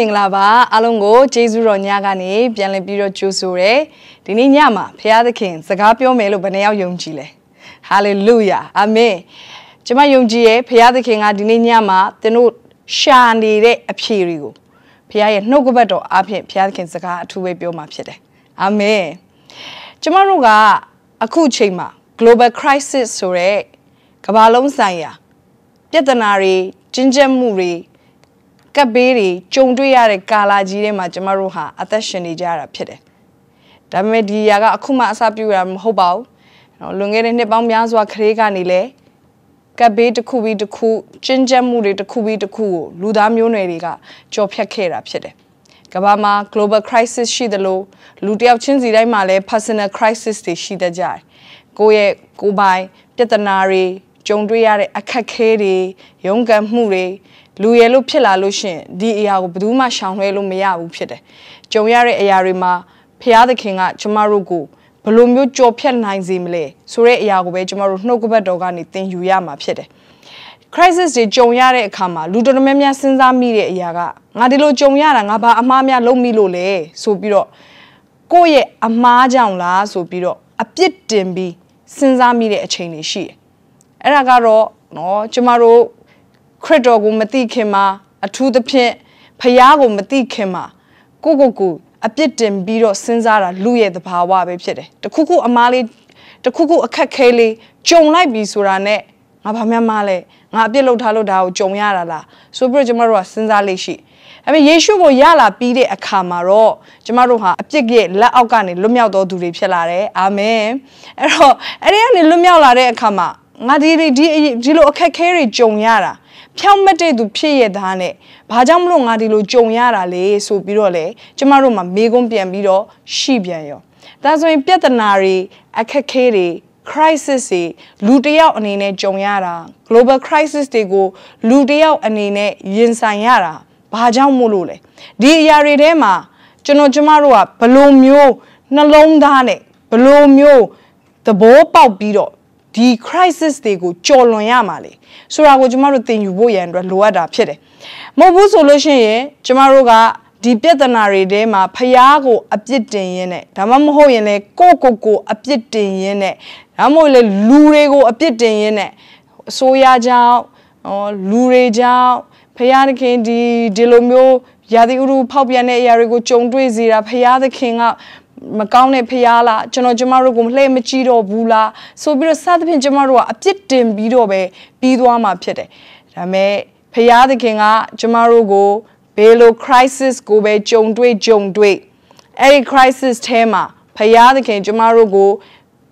မင်္ဂလာပါအားလုံးကိုကျေးဇူးတော်ညကနေပြန်လည်ပြီးတော့ကြိုဆိုရဲဒီနေ့ညမှာဖခင်သခင်စကားပြောမယ်လို့ဘယ်နှယောက်ယုံကြည်လဲဟာလေလုယာအာမင်ကျွန်မယုံကြည်ရဲ့ဖခင်သခင်ကဒီနေ့ညမှာသင်တို့ရှာနေတဲ့အဖြေတွေကိုဖခင်ရဲ့နှုတ်ကပတ်တော်အဖြစ်ဖခင်သခင်စကားအထူးပဲပြောမှာဖြစ်တယ်အာမင်ကျွန်မတို့ကအခုချိန်မှာ global crisis ဆိုတဲ့ကမ္ဘာလုံးဆိုင်ရာ ပြဿနာတွေကျဉ်းကျပ်မှုတွေ ကပ်ဘေးတွေကြုံတွေ့ရတဲ့ကာလကြီးထဲမှာကျမတို့ဟာအသက်ရှင်နေကြရတာဖြစ်တယ်။ဒါပေမဲ့ဒီຢာကအခုမှအစပြုရတာမဟုတ်ပါဘူး။နော်လွန်ခဲ့တဲ့နှစ်ပေါင်းများစွာခရီးကနေလဲကပ်ဘေးတစ်ခုပြီးတစ်ခုကျဉ်းကျပ်မှုတွေတစ်ခုပြီးတစ်ခုကိုလူသားမျိုးနွယ်တွေကကြော်ဖြတ်ခဲ့တာဖြစ်တယ်။ကမ္ဘာမှာ global crisis ရှိသလိုလူတစ်ယောက်ချင်းစီတိုင်းမှာလည်း personal crisis တွေရှိတတ်ကြတယ်။ကိုယ့်ရဲ့ကိုယ်ပိုင်ပြဿနာတွေကြုံတွေ့ရတဲ့အခက်ခဲတွေရုန်းကန်မှုတွေ လူရယ်လို့ဖြစ်လာလို့ရှင်ဒီအရာကိုဘယ်သူမှရှောင်လွှဲလို့မရဘူးဖြစ်တယ်။ကြုံရတဲ့အရာတွေမှာဖျားသခင်ကကျမတို့ကိုဘယ်လိုမျိုးကြော်ဖြတ်နိုင်စေမလဲဆိုတဲ့အရာကိုပဲကျမတို့နှုတ်ကပတ်တော်ကနေသင်ယူရမှာဖြစ်တယ်။ crisis တွေကြုံရတဲ့အခါမှာလူတော်တော်များများစဉ်းစားမိတဲ့အရာကငါဒီလိုကြုံရတာငါဘာအမှားများလုပ်မိလို့လဲဆိုပြီးတော့ကိုယ့်ရဲ့အမှားကြောင့်လားဆိုပြီးတော့အပြစ်တင်ပြီးစဉ်းစားမိတဲ့အချိန်တွေရှိတယ်။အဲ့ဒါကတော့နော်ကျမတို့ ခရစ်တော်ကိုမသိခင်မှာအထူးသဖြင့်ဖျားကိုမသိခင်မှာကိုကိုကိုအပြစ်တင်ပြီးတော့စဉ်းစားတာလူရဲ့သဘာဝပဲဖြစ်တယ်တခုခုအမားလေးတခုခုအခက်ခဲလေးကြုံလိုက်ပြီဆိုတာနဲ့ငါဘာမှမလဲငါအပြစ်လုပ်ထားလို့ဒါကိုကြုံရတာလားဆိုပြီးတော့ကျမတို့ကစဉ်းစားလေးရှိအဲ့မဲ့ယေရှုကိုရလာပြီးတဲ့အခါမှာတော့ကျမတို့ဟာအပြစ်ရဲ့လက်အောက်ကနေလွတ်မြောက်တော်သူတွေဖြစ်လာတယ်အာမင်အဲ့တော့အဲ့ဒီကနေလွတ်မြောက်လာတဲ့အခါမှာငါဒီဒီဒီလိုအခက်ခဲတွေကြုံရတာ ဖြောင့်မတ်တဲ့သူဖြစ်ရသားနဲ့ဘာကြောင့်မလို့ငါဒီလိုကြုံရတာလဲဆိုပြီးတော့လေကျမတို့မှာမေးခွန်းပြန်ပြီးတော့ရှိပြန်ရောဒါဆိုရင်ပြဿနာတွေအခက်ခဲတွေ crisis တွေလူတယောက်အနေနဲ့ကြုံရတာ global crisis တွေကိုလူတယောက်အနေနဲ့ရင်ဆိုင်ရတာဘာကြောင့်မို့လို့လဲဒီအရာတွေထဲမှာကျွန်တော်ကျမတို့ကဘလိုမျိုးနှလုံးသားနဲ့ဘလိုမျိုးသဘောပေါက်ပြီးတော့ ဒီ crisis တွေကိုကြော်လွန်ရမှာလေဆိုတာကိုကျမတို့သင်ယူဖို့ရန်အတွက်လိုအပ်တာဖြစ်တယ်မဟုတ်ဘူးဆိုလို့ရှိရင်ကျမတို့ကဒီပြဿနာတွေထဲမှာဖျားကိုအပြစ်တင်ရင်းနဲ့ဒါမှမဟုတ်ရင်လေကိုကိုကိုအပြစ်တင်ရင်းနဲ့ဒါမှမဟုတ်လေလူတွေကိုအပြစ်တင်ရင်းနဲ့အစိုးရကြောင့်ဟောလူတွေကြောင့်ဖျားသခင်ဒီဒီလိုမျိုးရာသီဥတုဖောက်ပြန်တဲ့အရာတွေကိုကြုံတွေ့စေတာဖျားသခင်က မကောင်းတဲ့ဖျားလားကျွန်တော်ကျမတို့ကိုမလှည့်မကြည့်တော့ဘူးလားဆိုပြီးတော့စသဖြင့်ကျမတို့ကအပြစ်တင်ပြီးတော့ပဲပြီးသွားမှာဖြစ်တယ်ဒါပေမဲ့ဖျားသခင်ကကျမတို့ကိုဘယ်လို crisis ကိုပဲကြုံတွေ့ကြုံတွေ့အဲ့ဒီ crisis ထဲမှာဖျားသခင်ကျမတို့ကို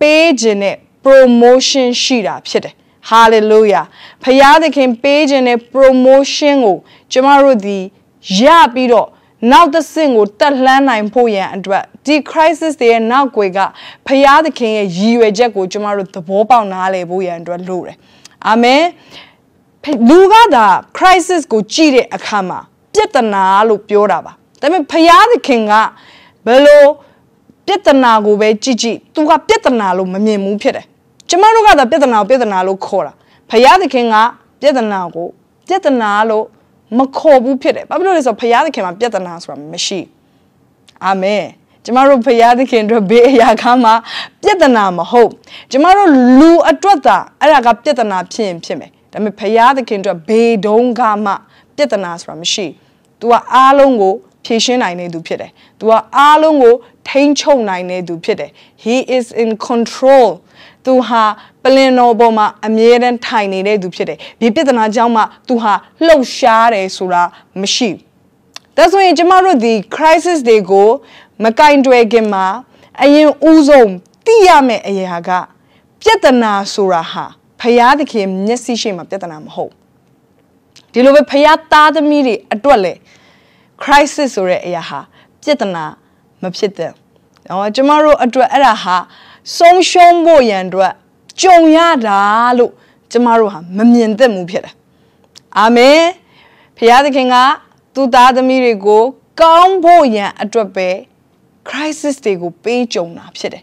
ပေးခြင်းနဲ့ promotion ရှိတာဖြစ်တယ် hallelujah ဖျားသခင်ပေးခြင်းနဲ့ promotion ကိုကျမတို့ဒီရပြီးတော့ နောက်တစ်ဆင့်ကိုတက်လှမ်းနိုင်ဖို့ရန်အတွက်ဒီ crisis တွေရဲ့နောက်ွယ်ကဖရာသခင်ရဲ့ရည်ရွယ်ချက်ကိုကျမတို့သဘောပေါက်နားလည်ဖို့ရန်အတွက်လိုတယ်အာမင်လူကသာ crisis ကိုကြည့်တဲ့အခါမှာပြဿနာလို့ပြောတာပါဒါပေမဲ့ဖရာသခင်ကဘယ်လိုပြဿနာကိုပဲကြည့်ကြည့်သူကပြဿနာလို့မမြင်ဘူးဖြစ်တယ်ကျမတို့ကသာပြဿနာကိုပြဿနာလို့ခေါ်တာဖရာသခင်ကပြဿနာကိုပြဿနာလို့ မခေါ်ဘူးဖြစ်တယ်ဘာဖြစ်လို့လဲဆိုတော့ဖရာသခင်မှာပြဿနာဆိုတာမရှိအာမင်ကျမတို့ဖရာသခင်တို့ဘေးအရာခါမှာပြဿနာမဟုတ်ကျမတို့လူအတွက်သာအဲ့ဒါကပြဿနာဖြစ်ရင်ဖြစ်မယ်ဒါပေမဲ့ဖရာသခင်တို့ဘေးတုံးကမှပြဿနာဆိုတာမရှိ तू ကအားလုံးကိုဖြည့်ရှင်းနိုင်နေသူဖြစ်တယ်။ तू ကအားလုံးကိုထိန်းချုပ်နိုင်နေသူဖြစ်တယ်။ He is in control သူဟာပလင်တော်ပေါ်မှာအမြဲတမ်းထိုင်နေတဲ့သူဖြစ်တယ်ဒီပြဿနာကြောင့်မှသူဟာလှုပ်ရှားတယ်ဆိုတာမရှိဒါဆိုရင်ကျမတို့ဒီ crisis တွေကိုမကင်တွယ်ခင်မှာအရင်ဦးဆုံးသိရမယ့်အရာကပြဿနာဆိုတာဟာဖယားသခင်မျက်စိရှိမှပြဿနာမဟုတ်ဒီလိုပဲဖယားသားသမီးတွေအတွက်လေ crisis ဆိုတဲ့အရာဟာပြဿနာမဖြစ်တဲ့။ဟောကျမတို့အတွက်အဲ့ဒါဟာ ဆုံးရှုံးဖို့ရန်အတွက်ကြုံရတာလို့ကျမတို့ဟာမမြင်သင့်ဘူးဖြစ်တယ်အာမင်ဖခင်သခင်ကသူ့သားသမီးတွေကို ကောင်းဖို့ရန်အတွက်ပဲ crisis တွေကိုပေးကြုံတာဖြစ်တယ်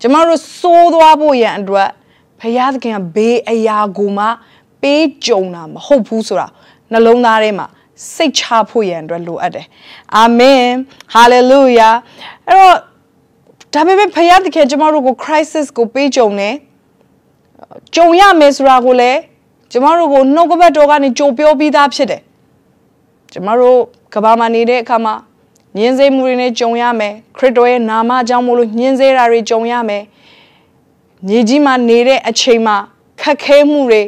ကျမတို့စိုးသွားဖို့ရန်အတွက်ဖခင်သခင်ကဘေးအရာကိုမှပေးကြုံတာမဟုတ်ဘူးဆိုတာနှလုံးသားထဲမှာစိတ်ချဖို့ရန်အတွက်လိုအပ်တယ်အာမင်ဟာလေလုယာအဲ့တော့ ဒါပေမဲ့ဖခင်တခင်ကျမတို့ကို crisis ကိုပေးကြုံနေကြုံရမယ်ဆိုတာကိုလည်းကျမတို့ကိုနှုတ်ကပတ်တော်ကနေကြိုပြောပြီးသားဖြစ်တယ်ကျမတို့ကဘာမှာနေတဲ့အခါမှာညှင်းဆဲမှုတွေနဲ့ကြုံရမယ်ခရစ်တော်ရဲ့နာမကြောင့်မို့လို့ညှင်းဆဲတာတွေကြုံရမယ်ညီကြီးမှာနေတဲ့အချိန်မှာခက်ခဲမှုတွေ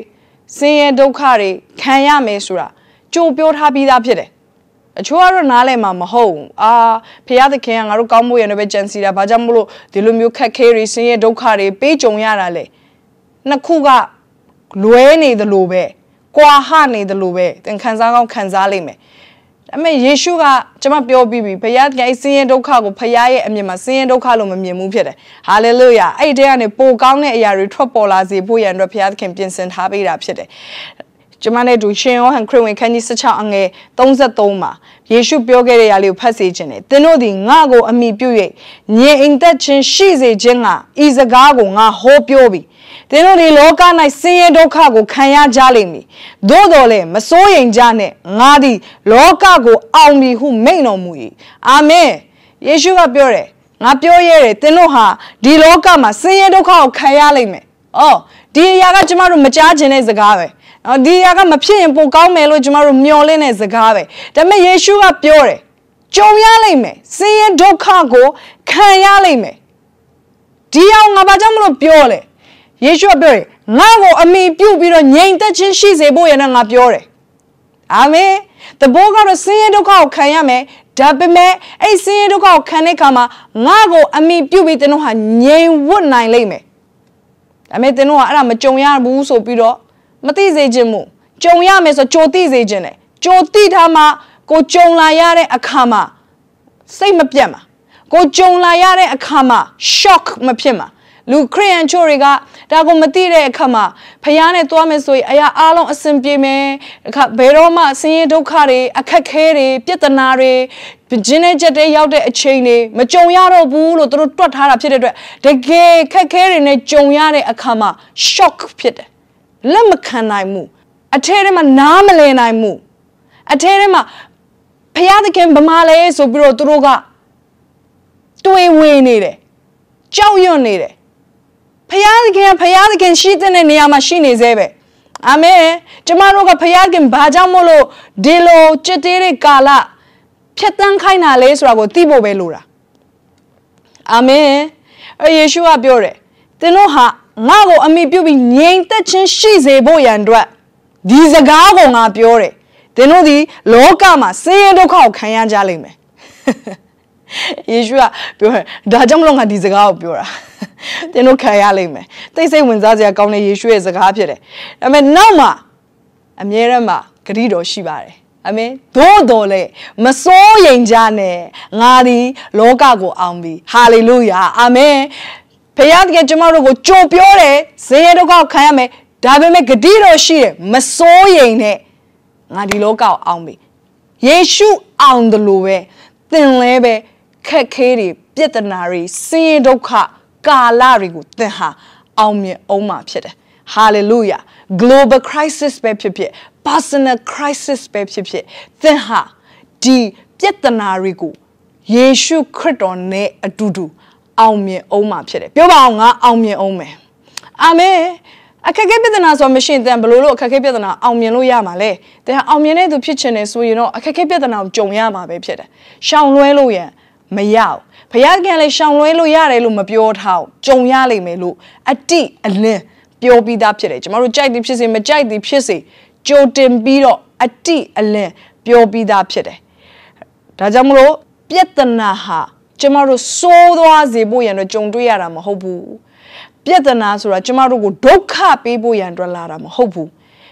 ဆင်းရဲဒုက္ခတွေခံရမယ်ဆိုတာကြိုပြောထားပြီးသားဖြစ်တယ် အချို့ကတော့နားလည်မှာမဟုတ်ဘူးအာဖခင်သခင်ကငါတို့ကောင်းမှုရနေပဲကြံစီတာဘာကြောင့်မလို့ဒီလိုမျိုးခက်ခဲတွေဆင်းရဲဒုက္ခတွေပေးကြုံရတာလဲနှစ်ခုကလွဲနေသလိုပဲကွာဟနေသလိုပဲသင်ခံစားကောင်းခံစားလိမ့်မယ်ဒါပေမဲ့ယေရှုကကျွန်မပြောပြီးပြီဘုရားကအဲ့ဆင်းရဲဒုက္ခကိုဘုရားရဲ့အမြင်မှာဆင်းရဲဒုက္ခလို့မမြင်ဘူးဖြစ်တယ်ဟာလေလုယာအဲ့ဒီကနေပိုကောင်းတဲ့အရာတွေထွက်ပေါ်လာစေဖို့ရန်အတွက်ဘုရားသခင်ပြင်ဆင်ထားပေးတာဖြစ်တယ် ကျမနဲ့တူရှင်ယောဟန်ခရစ်ဝင်ခန်းကြီး16အငယ်33မှာယေရှုပြောခဲ့တဲ့အရာလေးကိုဖတ်စေခြင်းတယ်သင်တို့သည်ငါ့ကိုအမိပြု၍ညင်အိမ်သက်ခြင်းရှိစေခြင်းကဤစကားကိုငါဟောပြောပြီသင်တို့ဒီလောက၌ဆင်းရဲဒုက္ခကိုခံရကြလိမ့်မည်သို့တော်လည်းမစိုးရိမ်ကြနဲ့ငါသည်လောကကိုအောင်ပြီဟုမိန့်တော်မူ၏အာမင်ယေရှုကပြောတယ်ငါပြောရဲတယ်သင်တို့ဟာဒီလောကမှာဆင်းရဲဒုက္ခကိုခံရလိမ့်မယ်။အော်ဒီအရာကကျမတို့မကြားခြင်းတဲ့စကားပဲ။ နော်ဒီအရာကမဖြစ်ရင်ပိုကောင်းမယ်လို့ကျမတို့မျှော်လင့်တဲ့စကားပဲ။ဒါပေမဲ့ယေရှုကပြောတယ်ကြုံရလိမ့်မယ်။ဆင်းရဲဒုက္ခကိုခံရလိမ့်မယ်။ဒီအောင်ငါဘာကြောင့်မလို့ပြောလဲ။ယေရှုကပြောတယ်ငါ့ကိုအမိပြုတ်ပြီးတော့ငြိမ်သက်ခြင်းရှိစေဖို့ရတဲ့ငါပြောတယ်အာမင်တဘောကတော့ဆင်းရဲဒုက္ခကိုခံရမယ်ဒါပေမဲ့အဲ့ဆင်းရဲဒုက္ခကိုခံတဲ့အခါမှာငါ့ကိုအမိပြုတ်ပြီးတင်တို့ဟာငြိမ်ဝတ်နိုင်လိမ့်မယ်ဒါပေမဲ့တင်တို့ကအဲ့ဒါမကြုံရဘူးဆိုပြီးတော့ မသိစေခြင်းမို့ကြုံရမယ်ဆိုကြိုသိစေခြင်းတယ်ကြိုသိထားမှကိုကြုံလာရတဲ့အခါမှာစိတ်မပြတ်မှာကိုကြုံလာရတဲ့အခါမှာ shock မဖြစ်မှာလူခရိယန်ချို့တွေကဒါကိုမသိတဲ့အခါမှာဖះနဲ့သွားမယ်ဆိုရင်အရာအလုံးအဆင်ပြေမယ်အခါဘယ်တော့မှဆင်းရဲဒုက္ခတွေအခက်ခဲတွေပြဿနာတွေဂျင်းနဲ့ချက်တဲ့ရောက်တဲ့အချိန်တွေမကြုံရတော့ဘူးလို့သူတို့တွက်ထားတာဖြစ်တဲ့အတွက်တကယ်ခက်ခဲတွေနဲ့ကြုံရတဲ့အခါမှာ shock ဖြစ်တယ် လက်မခံနိုင်မှုအထဲထဲမှာနားမလည်နိုင်မှုအထဲထဲမှာဖះသခင်ဗမာလဲဆိုပြီးတော့သူတို့ကတွေးဝင်နေတယ်ကြောက်ရွံ့နေတယ်ဖယားသခင်ဖယားသခင်ရှိတဲ့နေရာမှာရှိနေသေးပဲအာမင်ကျမတို့ကဖယားခင်ဘာကြောင့်မို့လို့ဒီလိုကြက်တဲတဲ့ကာလဖြတ်တန်းခိုင်းတာလဲဆိုတာကိုသိဖို့ပဲလိုတာအာမင်အယေရှုကပြောတယ်သင်တို့ဟာ ငါ့ကိုအမိပြုပြီးငြိမ်သက်ခြင်းရှိစေဖို့ရန်အတွက်ဒီစကားကိုငါပြောတယ်သင်တို့ဒီလောကမှာဆင်းရဲဒုက္ခကိုခံရကြလိမ့်မယ်ယေရှုကပြောတယ်ဒါကြောင့်မလို့ငါဒီစကားကိုပြောတာသင်တို့ခံရလိမ့်မယ်သိစိတ်ဝင်စားစရာကောင်းတဲ့ယေရှုရဲ့စကားဖြစ်တယ်ဒါပေမဲ့နောက်မှာအမြဲတမ်းမှာဂရုတော်ရှိပါတယ်အမင်သို့တော်လေမစိုးရိမ်ကြနဲ့ငါသည်လောကကိုအောင်ပြီဟာလေလုယာအာမင် ဖခင်ကကျွန်တော်တို့ကိုကြိုပြောတယ်ဇေယျဒုက္ခကိုခံရမယ်ဒါပေမဲ့ဂတိတော်ရှိတယ်မစိုးရိမ်နဲ့ငါဒီလောကကိုအောင်ပြီယေရှုအောင်တယ်လို့ပဲသင်လဲပဲခက်ခဲတွေပြဿနာတွေဆင်းရဲဒုက္ခကာလတွေကိုသင်ဟာအောင်မြင်အောင်မှာဖြစ်တယ် hallelujah global crisis ပဲဖြစ်ဖြစ် personal crisis ပဲဖြစ်ဖြစ်သင်ဟာဒီပြဿနာတွေကိုယေရှုခရစ်တော်နဲ့အတူတူ အောင်မြင်အောင်မှာဖြစ်တယ်ပြောပါအောင်ငါအောင်မြင်အောင်မယ်အာမင်အခက်အခဲပြဿနာဆိုမရှိရင်တန်ဘလို့လို့အခက်အခဲပြဿနာအောင်မြင်လို့ရမှာလဲတန်အောင်မြင်တဲ့သူဖြစ်ချင်တယ်ဆိုရင်တော့အခက်အခဲပြဿနာကိုကြုံရမှာပဲဖြစ်တယ်ရှောင်လွှဲလို့ရန်မရဘူးဘုရားကလည်းရှောင်လွှဲလို့ရတယ်လို့မပြောထားဘူးကြုံရလိမ့်မယ်လို့အတိအလင်းပြောပြီးသားဖြစ်တယ်ကျမတို့ကြိုက်သည်ဖြစ်စေမကြိုက်သည်ဖြစ်စေကြိုတင်ပြီးတော့အတိအလင်းပြောပြီးသားဖြစ်တယ်ဒါကြောင့်မလို့ပြဿနာဟာ ကျမတို့စိုးသွားစေဖို့ရန်တော့ကြုံတွေ့ရတာမဟုတ်ဘူးပြဿနာဆိုတာကျမတို့ကိုဒုက္ခပေးဖို့ရန်အတွက်လာတာမဟုတ်ဘူး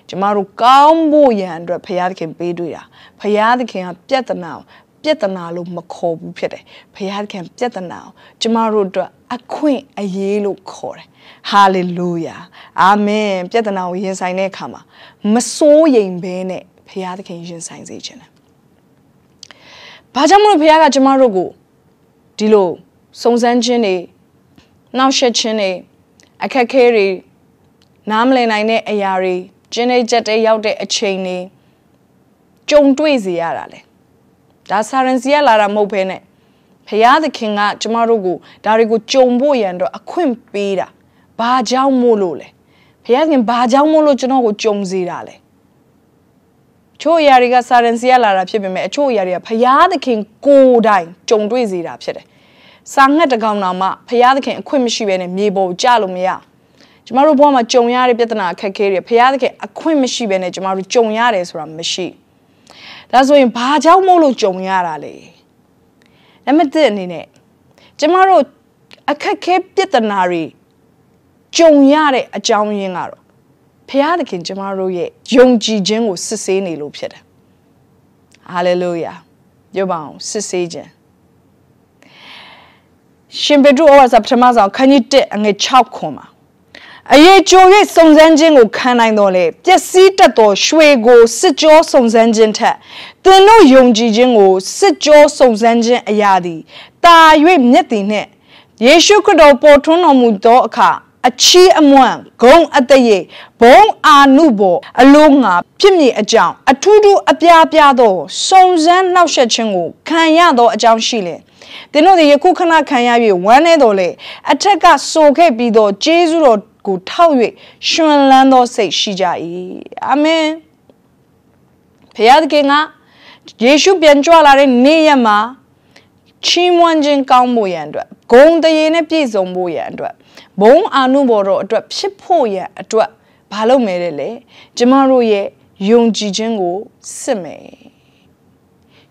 ကျမတို့ကောင်းဖို့ရန်အတွက်ဘုရားသခင်ပေးတွေ့တာဘုရားသခင်ကပြဿနာကိုပြဿနာလို့မခေါ်ဘူးဖြစ်တယ်ဘုရားခင်ပြဿနာကိုကျမတို့အတွက်အခွင့်အရေးလို့ခေါ်တယ်ဟာလေလုယာအာမင်ပြဿနာကိုရင်ဆိုင်တဲ့အခါမှာမစိုးရိမ်ဘဲနဲ့ဘုရားသခင်ရင်ဆိုင်စေခြင်းတယ်ဘာကြောင့်မလို့ဘုရားကကျမတို့ကို ဒီလိုစုံစမ်းခြင်းတွေနှောက်ယှက်ခြင်းတွေအခက်ခဲတွေနားမလည်နိုင်တဲ့အရာတွေကျင်းနေချက်တွေရောက်တဲ့အချိန်တွေကြုံတွေ့စေရတာလဲဒါစာရန်စီကလာတာမဟုတ်ဘဲနဲ့ဖရာသခင်ကကျမတို့ကိုဒါတွေကိုကြုံဖို့ရန်တော့အခွင့်ပေးတာဘာကြောင့်မို့လို့လဲဖရာသခင်ဘာကြောင့်မို့လို့ကျွန်တော်ကိုကြုံစေတာလဲ ချို့အရာတွေကစာရန်စီကလာတာဖြစ်ပေမဲ့အချို့အရာတွေကဖရာသခင်ကိုယ်တိုင်ကြုံတွေ့စေတာဖြစ်တယ်စာငတ်တကောင်တော်မှဖရာသခင်အခွင့်မရှိဘဲနဲ့မြေပေါ်ကျလို့မရကျမတို့ဘဝမှာကြုံရတဲ့ပြဿနာအခက်အခဲတွေဖရာသခင်အခွင့်မရှိဘဲနဲ့ကျမတို့ကြုံရတယ်ဆိုတာမရှိဒါဆိုရင်ဘာကြောင့်မို့လို့ကြုံရတာလဲနံပါတ်1အနေနဲ့ကျမတို့အခက်ခဲပြဿနာတွေကြုံရတဲ့အကြောင်းရင်းကတော့ ဖရာသခင်ကျမတို့ရဲ့ယုံကြည်ခြင်းကိုစစ်ဆေးနေလို့ဖြစ်တယ်ဟာလေလုယာပြောပါအောင်စစ်ဆေးခြင်းရှင်ပေတရုဩဝါစာပထမဆုံးခန်းကြီး1အငယ်6ခွန်မှာအရေးကြို၍စုံစမ်းခြင်းကိုခံနိုင်တော်လေပျက်စီးတတ်သောရွှေကိုစစ်ကြောစုံစမ်းခြင်းထက်သင်တို့ယုံကြည်ခြင်းကိုစစ်ကြောစုံစမ်းခြင်းအရာသည်တာ၍မြတ်သည်နှင့်ယေရှုခရစ်တော်ပေါ်ထွန်းတော်မူသောအခါ အချီးအမွန့်ဂုံအတရေဘုံအာနုဘောအလုံးငါဖြစ်မြေအကြောင်းအထူးထူးအပြားပြားသောစုံစမ်းနှောက်ယှက်ခြင်းကိုခံရသောအကြောင်းရှိလင်သင်တို့သည်ယခုခဏခံရ၍ဝမ်းနေတော်လေအထက်ကဆိုခဲ့ပြီးသောဂျေဇုတော်ကိုထောက်၍ရှင်လန်းသောစိတ်ရှိကြ၏အာမင်ဖခင်သခင်ကယေရှုပြန်ကြွလာတဲ့နေ့ရက်မှာချီးမွမ်းခြင်းကောင်းဖို့ရန်အတွက်ဂုံတရေနဲ့ပြည့်စုံဖို့ရန်အတွက် ဘုံအာနုဘော်တော်အတွက်ဖြစ်ဖို့ရန်အတွက်ဘာလုပ်မယ်လဲကျမတို့ရဲ့ယုံကြည်ခြင်းကိုစစ်မယ်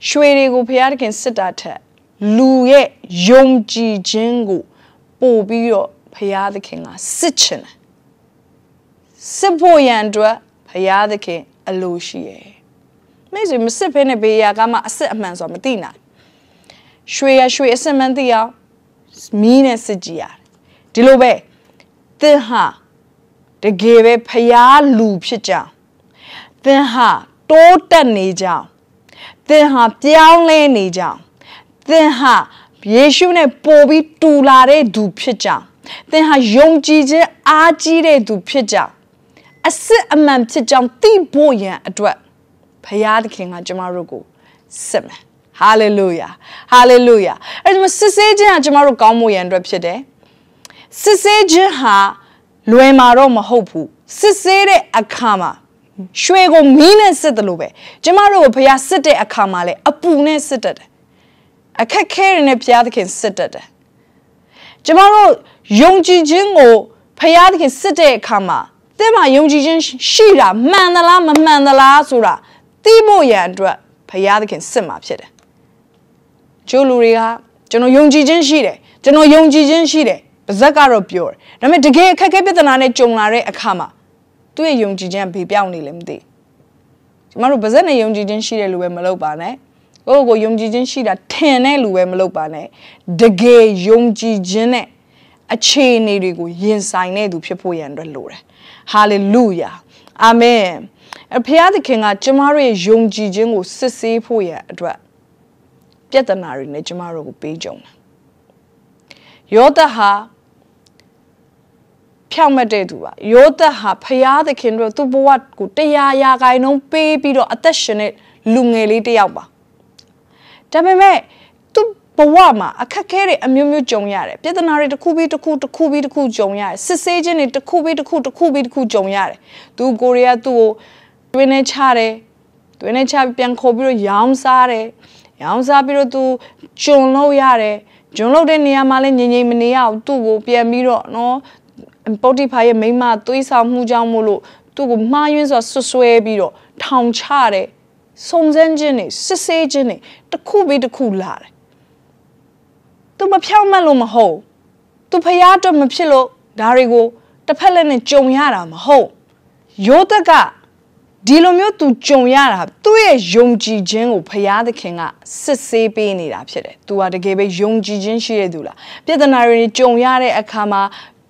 ရွှေတွေကိုဖခင်သခင်စစ်တာထက်လူရဲ့ယုံကြည်ခြင်းကိုပို့ပြီးတော့ဖရာသခင်ကစစ်ချင်တယ်စစ်ဖို့ရန်အတွက်ဖရာသခင်အလိုရှိရယ်မိတ်ဆွေမစစ်ဖဲနဲ့ဘေးရကမှအစစ်အမှန်ဆိုတာမသိနိုင်ရွှေရရွှေအစစ်မှန်သိအောင်မီးနဲ့စစ်ကြည့်ရတယ် ဒီလိုပဲသင်ဟာတကယ်ပဲဖရာလူဖြစ်ကြသင်ဟာတိုးတက်နေကြသင်ဟာပြောင်းလဲနေကြသင်ဟာယေရှုနဲ့ပို့ပြီးတူလာတဲ့သူဖြစ်ကြသင်ဟာယုံကြည်ခြင်းအားကြီးတဲ့သူဖြစ်ကြအစစ်အမှန်ဖြစ်ကြောင်းသိဖို့ရန်အတွက်ဖရာသခင်ကကျမတို့ကိုစစ်မယ်ဟာလေလုယာဟာလေလုယာအဲ့ဒီမှာစစ်ဆေးခြင်းကကျမတို့ကောင်းမှုရန်အတွက်ဖြစ်တယ် စစ်ဆေးခြင်းဟာလွယ်မှာတော့မဟုတ်ဘူးစစ်ဆေးတဲ့အခါမှာရွှေကိုမီးနဲ့စစ်တယ်လို့ပဲကျမတို့ကိုဖရာစစ်တဲ့အခါမှာလည်းအပူနဲ့စစ်တတ်တယ်အခက်ခဲတွေနဲ့ဘုရားသခင်စစ်တတ်တယ်ကျမတို့ယုံကြည်ခြင်းကိုဘုရားသခင်စစ်တဲ့အခါမှာသင်မှာယုံကြည်ခြင်းရှိတာမှန်သလားမမှန်သလားဆိုတာသိဖို့ရန်အတွက်ဘုရားသခင်စစ်မှာဖြစ်တယ်ကျိုးလူတွေကကျွန်တော်ယုံကြည်ခြင်းရှိတယ်ကျွန်တော်ယုံကြည်ခြင်းရှိတယ် ပါဇက်ကတော့ပြောတယ်ဒါပေမဲ့တကယ်အခက်အခဲပြဿနာနဲ့ကြုံလာတဲ့အခါမှာသူ့ရဲ့ယုံကြည်ခြင်းဘေးပြောင်းနေလည်းမသိကျမတို့ပါဇက်နဲ့ယုံကြည်ခြင်းရှိတယ်လို့ပဲမလုပ်ပါနဲ့ကိုယ့်ကိုယုံကြည်ခြင်းရှိတာထင်တဲ့လူပဲမလုပ်ပါနဲ့တကယ်ယုံကြည်ခြင်းနဲ့အခြေအနေတွေကိုရင်ဆိုင်တဲ့သူဖြစ်ဖို့ရန်အတွက်လိုတယ်ဟာလေလုယာအာမင်အဖခင်သခင်ကကျမတို့ရဲ့ယုံကြည်ခြင်းကိုစစ်ဆေးဖို့ရန်အတွက်ပြဿနာတွေနဲ့ကျမတို့ကိုပေးကြုံတယ် ယောသဟာဖြောက်မှတ်တဲ့သူပါယောသဟာဖရာသခင်တို့သူ့ဘဝကိုတရားရာဂိုင်းလုံးပေးပြီးတော့အသက်ရှင်တဲ့လူငယ်လေးတစ်ယောက်ပါဒါပေမဲ့သူဘဝမှာအခက်ခဲတွေအမျိုးမျိုးကြုံရတယ်ပြဿနာတွေတစ်ခုပြီးတစ်ခုတစ်ခုပြီးတစ်ခုကြုံရတယ်စစ်ဆေးခြင်းတွေတစ်ခုပြီးတစ်ခုတစ်ခုပြီးတစ်ခုကြုံရတယ်သူကိုရီးယားသူ့ကိုတွင်းနေချတယ်တွင်းနေချပြန်ခေါ်ပြီးတော့ရောင်းစားတယ်ရောင်းစားပြီးတော့သူဂျုံလို့ရတယ် ဂျုံလို့တဲ့နေရာမှာလည်းငြိမ်ငြိမ်မနေရအောင်သူ့ကိုပြန်ပြီးတော့နော်ပုတ်တိဖာရဲ့မိမသွေးဆောင်မှုကြောင့်မို့လို့သူ့ကိုမှားယွင်းစွာဆွဆွဲပြီးတော့ထောင်ချတယ်စုံစမ်းခြင်းတွေစစ်ဆေးခြင်းတွေတစ်ခုပြီးတစ်ခုလာတယ်။ तू မဖြောင့်မတ်လို့မဟုတ်။ तू ဖျားတော့မဖြစ်လို့ဒါတွေကိုတစ်ဖက်လက်နဲ့ကြုံရတာမဟုတ်။ယောသက်က ဒီလိုမျိုး तू ကြုံရတာသူ့ရဲ့ယုံကြည်ခြင်းကိုဖျားသခင်ကစစ်ဆေးပေးနေတာဖြစ်တယ်။ तू ဟာတကယ်ပဲယုံကြည်ခြင်းရှိတဲ့သူလား။ပြဿနာတွေကြုံရတဲ့အခါမှာ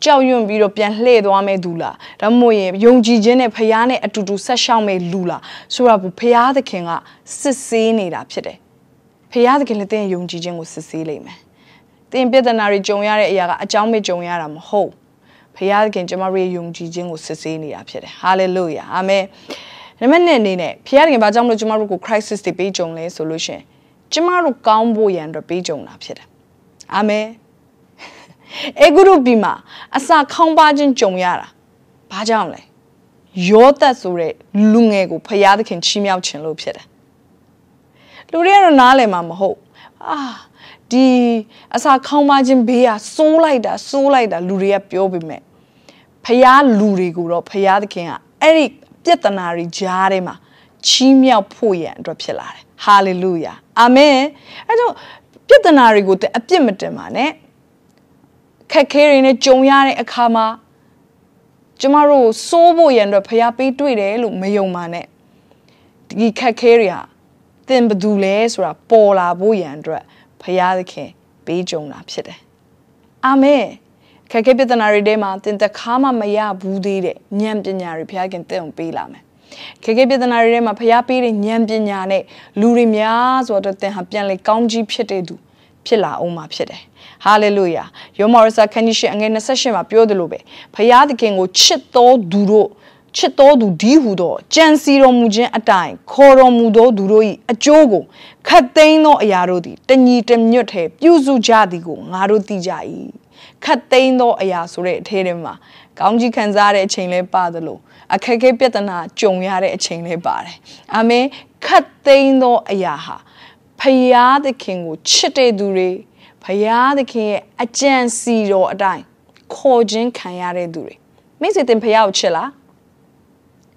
ကြောက်ရွံ့ပြီးတော့ပြန်လှည့်သွားမဲ့သူလားဒါမှမဟုတ်ရင်ယုံကြည်ခြင်းနဲ့ဖခင်နဲ့အတူတူဆက်ရှောက်မဲ့လူလားဆိုတာဘူးဖခင်သခင်ကစစ်ဆေးနေတာဖြစ်တယ်ဖခင်သခင်လည်းတင်းယုံကြည်ခြင်းကိုစစ်ဆေးလိမ့်မယ်တင်းပြဿနာတွေကြုံရတဲ့အရာကအကြောင်းမဲ့ကြုံရတာမဟုတ်ဖခင်သခင်ကျမတို့ရဲ့ယုံကြည်ခြင်းကိုစစ်ဆေးနေတာဖြစ်တယ်ဟာလေလုယာအာမင် နံပါတ်1အနေနဲ့ဖခင်တခင်ဘာကြောင့်မလို့ကျမတို့ကို crisis တွေပေးကြုံလဲဆိုလို့ရှင်ကျမတို့ကောင်းဖို့ရန်အတွက်ပေးကြုံတာဖြစ်တယ်အာမင်အေဂုရုပြီမှာအစာခေါင်းပါခြင်းကြုံရတာဘာကြောင့်လဲယောသက်ဆိုတဲ့လူငယ်ကိုဖခင်သခင်ချီးမြှောက်ခြင်းလို့ဖြစ်တယ်လူတွေကတော့နားလည်မှာမဟုတ်အာဒီအစာခေါင်းပါခြင်းဘေးကစိုးလိုက်တာစိုးလိုက်တာလူတွေကပြောပေမဲ့ဖခင်လူတွေကိုတော့ဖခင်သခင်ကအဲ့ဒီ ပြဿနာတွေကြားထဲမှာချီးမြှောက်ဖို့ရန်အတွက်ဖြစ်လာတယ်ဟာလေလုယာအာမင်အဲကြောင့်ပြဿနာတွေကိုအပြစ်မတင်ပါနဲ့ခက်ခဲတွေနဲ့ကြုံရတဲ့အခါမှာကျမတို့စိုးဖို့ရန်အတွက်ဖျားပေးတွေ့တယ်လို့မယုံပါနဲ့ဒီခက်ခဲတွေဟာသင်ဘသူလဲဆိုတာပေါ်လာဖို့ရန်အတွက်ဖျားသခင်ပေးကြုံတာဖြစ်တယ်အာမင် ခက်ခဲပြဿနာတွေထဲမှာသင်တခါမှမရဘူးသေးတဲ့ဉာဏ်ပညာတွေဘုရားခင်တင့်အောင်ပေးလာမယ်ခက်ခဲပြဿနာတွေထဲမှာဘုရားပေးတဲ့ဉာဏ်ပညာနဲ့လူတွေများဆိုတော့သင်ဟာပြန်လေကောင်းကြီးဖြစ်တဲ့သူဖြစ်လာအောင်မှာဖြစ်တယ်ဟာလေလုယာယောမောရစာခန်းကြီးအငယ်28မှာပြောတယ်လို့ပဲဘုရားသခင်ကိုချစ်တော်သူတို့ချစ်တော်သူဒီဟုသောကြံစီတော်မူခြင်းအတိုင်းခေါ်တော်မူသောသူတို့၏အကျိုးကိုခတ်သိမ်းသောအရာတို့သည်တညီတညွတ်ထဲပြုစုကြသည်ကိုငါတို့သိကြ၏ ခတ်သိမ်းသောအရာဆိုတဲ့အထဲထဲမှာကောင်းကြီးခံစားတဲ့အချိန်လဲပါသလိုအခက်အခဲပြဿနာကြုံရတဲ့အချိန်လဲပါတယ်အာမင်ခတ်သိမ်းသောအရာဟာဖယားသခင်ကိုချစ်တဲ့သူတွေဖယားသခင်ရဲ့အကြံစီတော်အတိုင်းခေါ်ခြင်းခံရတဲ့သူတွေမိတ်ဆွေတင်ဖယားကိုချစ်လား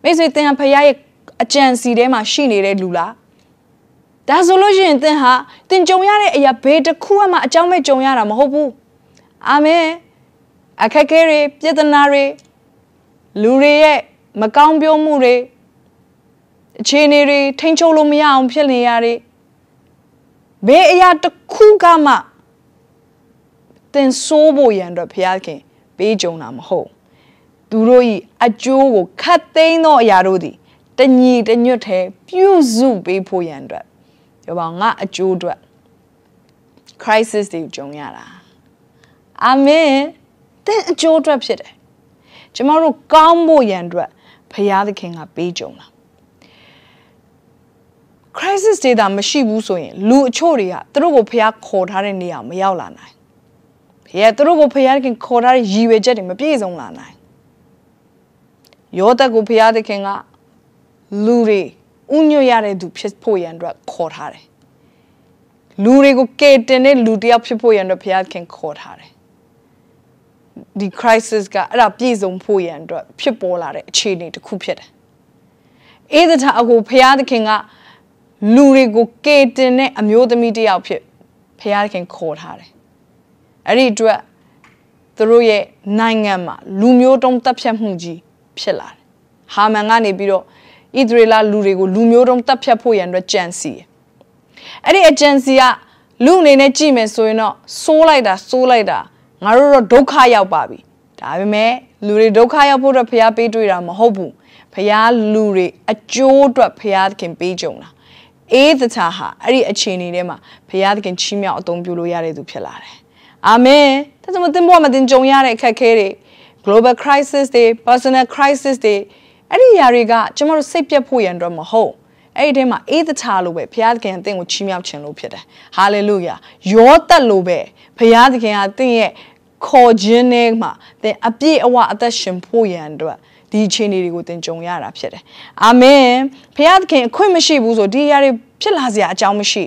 မိတ်ဆွေတင်ဖယားရဲ့အကြံစီထဲမှာရှိနေတဲ့လူလားဒါဆိုလို့ရှိရင်သင်ဟာသင်ကြုံရတဲ့အရာဘယ်တစ်ခုမှအကြောင်းမဲ့ကြုံရတာမဟုတ်ဘူး အာမင်အခက်အခဲတွေပြဿနာတွေလူတွေရဲ့မကောင်းပြောမှုတွေအခြေအနေတွေထိန်းချုပ်လို့မရအောင်ဖြစ်နေရတွေဘယ်အရာတစ်ခုကမှသင်ဆိုးဖို့ရန်အတွက်ဘုရားခင်ပေးကြုံတာမဟုတ်သူတို့ဤအကျိုးကိုခတ်သိမ်းသောအရာတို့သည်တညီတညွတ်ထဲပြုစုပေးဖို့ရန်အတွက်ပြောပါငါအကျိုးအတွက် crisis တွေကြုံရတာ အာမင်တဲ့အကျိုးအတွက်ဖြစ်တယ်ကျမတို့ကောင်းဖို့ရန်အတွက်ဘုရားသခင်ကပေးကြုံတာ crisis တွေတာမရှိဘူးဆိုရင်လူအချို့တွေကသူတို့ကိုဖះခေါ်ထားတဲ့နေရာမရောက်လာနိုင်ဖះသူတို့ကိုဖះခင်ခေါ်ထားတဲ့ရည်ရွယ်ချက်တွေမပြည့်စုံလာနိုင်ယောသက်ကိုဖះသခင်ကလူတွေဥညွတ်ရတဲ့သူဖြစ်ဖို့ရန်အတွက်ခေါ်ထားတယ်လူတွေကိုကယ်တင်တဲ့လူတယောက်ဖြစ်ဖို့ရန်အတွက်ဖះခင်ခေါ်ထားတယ် ဒီ crisis ကအဲ့ဒါပြည့်စုံဖို့ရန်အတွက်ဖြစ်ပေါ်လာတဲ့အခြေအနေတစ်ခုဖြစ်တယ်အေးသတာအကိုဖះသခင်ကလူတွေကိုကယ်တင်တဲ့အမျိုးသမီးတယောက်ဖြစ်ဖခင်ခေါ်ထားတယ်အဲ့ဒီအတွက်သူတို့ရဲ့နိုင်ငံမှာလူမျိုးတုံးတပ်ဖြတ်မှုကြီးဖြစ်လာတယ်ဟာမန်ကနေပြီးတော့ဣသရေလလူတွေကိုလူမျိုးတုံးတပ်ဖြတ်ဖို့ရန်အတွက်ကြံစီတယ်အဲ့ဒီအကြံစီကလူအနေနဲ့ကြည့်မယ်ဆိုရင်တော့စိုးလိုက်တာစိုးလိုက်တာ ငါတို့တော့ဒုက္ခရောက်ပါပြီဒါပေမဲ့လူတွေဒုက္ခရောက်ဖို့အတွက်ဖျားပေးတွေ့တာမဟုတ်ဘူးဖျားလူတွေအကျိုးအတွက်ဖျားခင်ပေးကြုံတာအေးသချာဟာအဲ့ဒီအခြေအနေထဲမှာဘုရားသခင်ချီးမြှောက်အသုံးပြုလို့ရတဲ့သူဖြစ်လာတယ်။အာမင်။ဒါကြောင့်သင်ဘဝမှာသင်ကြုံရတဲ့အခက်အခဲတွေ global crisis တွေ personal crisis တွေအဲ့ဒီຢာတွေကကျမတို့စိတ်ပြတ်ဖို့ရန်တော့မဟုတ်အဲ့ဒီထဲမှာအေးသချာလို့ပဲဘုရားသခင်အသင်ကိုချီးမြှောက်ခြင်းလို့ဖြစ်တယ်။ဟာလေလုယာ။ယောသက်လို့ပဲဘုရားသခင်ကသင်ရဲ့ ခေါ်ခြင်းထဲမှာသင်အပြည့်အဝအသက်ရှင်ဖို့ရန်အတွက်ဒီအခြေအနေတွေကိုသင်ကြုံရတာဖြစ်တယ်အာမင်ဖခင်သခင်အခွင့်မရှိဘူးဆိုဒီအရာတွေဖြစ်လာစရာအကြောင်းမရှိ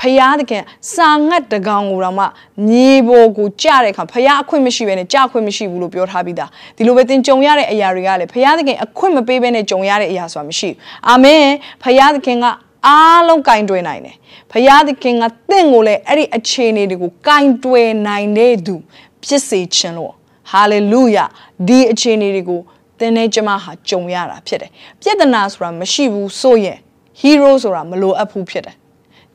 ဖခင်သခင်စာငတ်တကောင်ကိုတော့မှမြေပေါ်ကိုကြားတဲ့အခါဖခင်အခွင့်မရှိဘဲနဲ့ကြားခွင့်မရှိဘူးလို့ပြောထားပြီးသားဒီလိုပဲသင်ကြုံရတဲ့အရာတွေကလည်းဖခင်သခင်အခွင့်မပေးဘဲနဲ့ကြုံရတဲ့အရာဆိုတာမရှိဘူးအာမင်ဖခင်သခင်ကအားလုံးကင်တွယ်နိုင်တယ်ဖခင်သခင်ကတင့်ကိုလည်းအဲ့ဒီအခြေအနေတွေကိုကင်တွယ်နိုင်တဲ့သူ ဖြစ်စေခြင်းလို့ဟာလေလုယာဒီအခြေအနေတွေကိုသင်နဲ့ကျမဟာကြုံရတာဖြစ်တယ်ပြဿနာဆိုတာမရှိဘူးဆိုရင် hero ဆိုတာမလိုအပ်ဘူးဖြစ်တယ်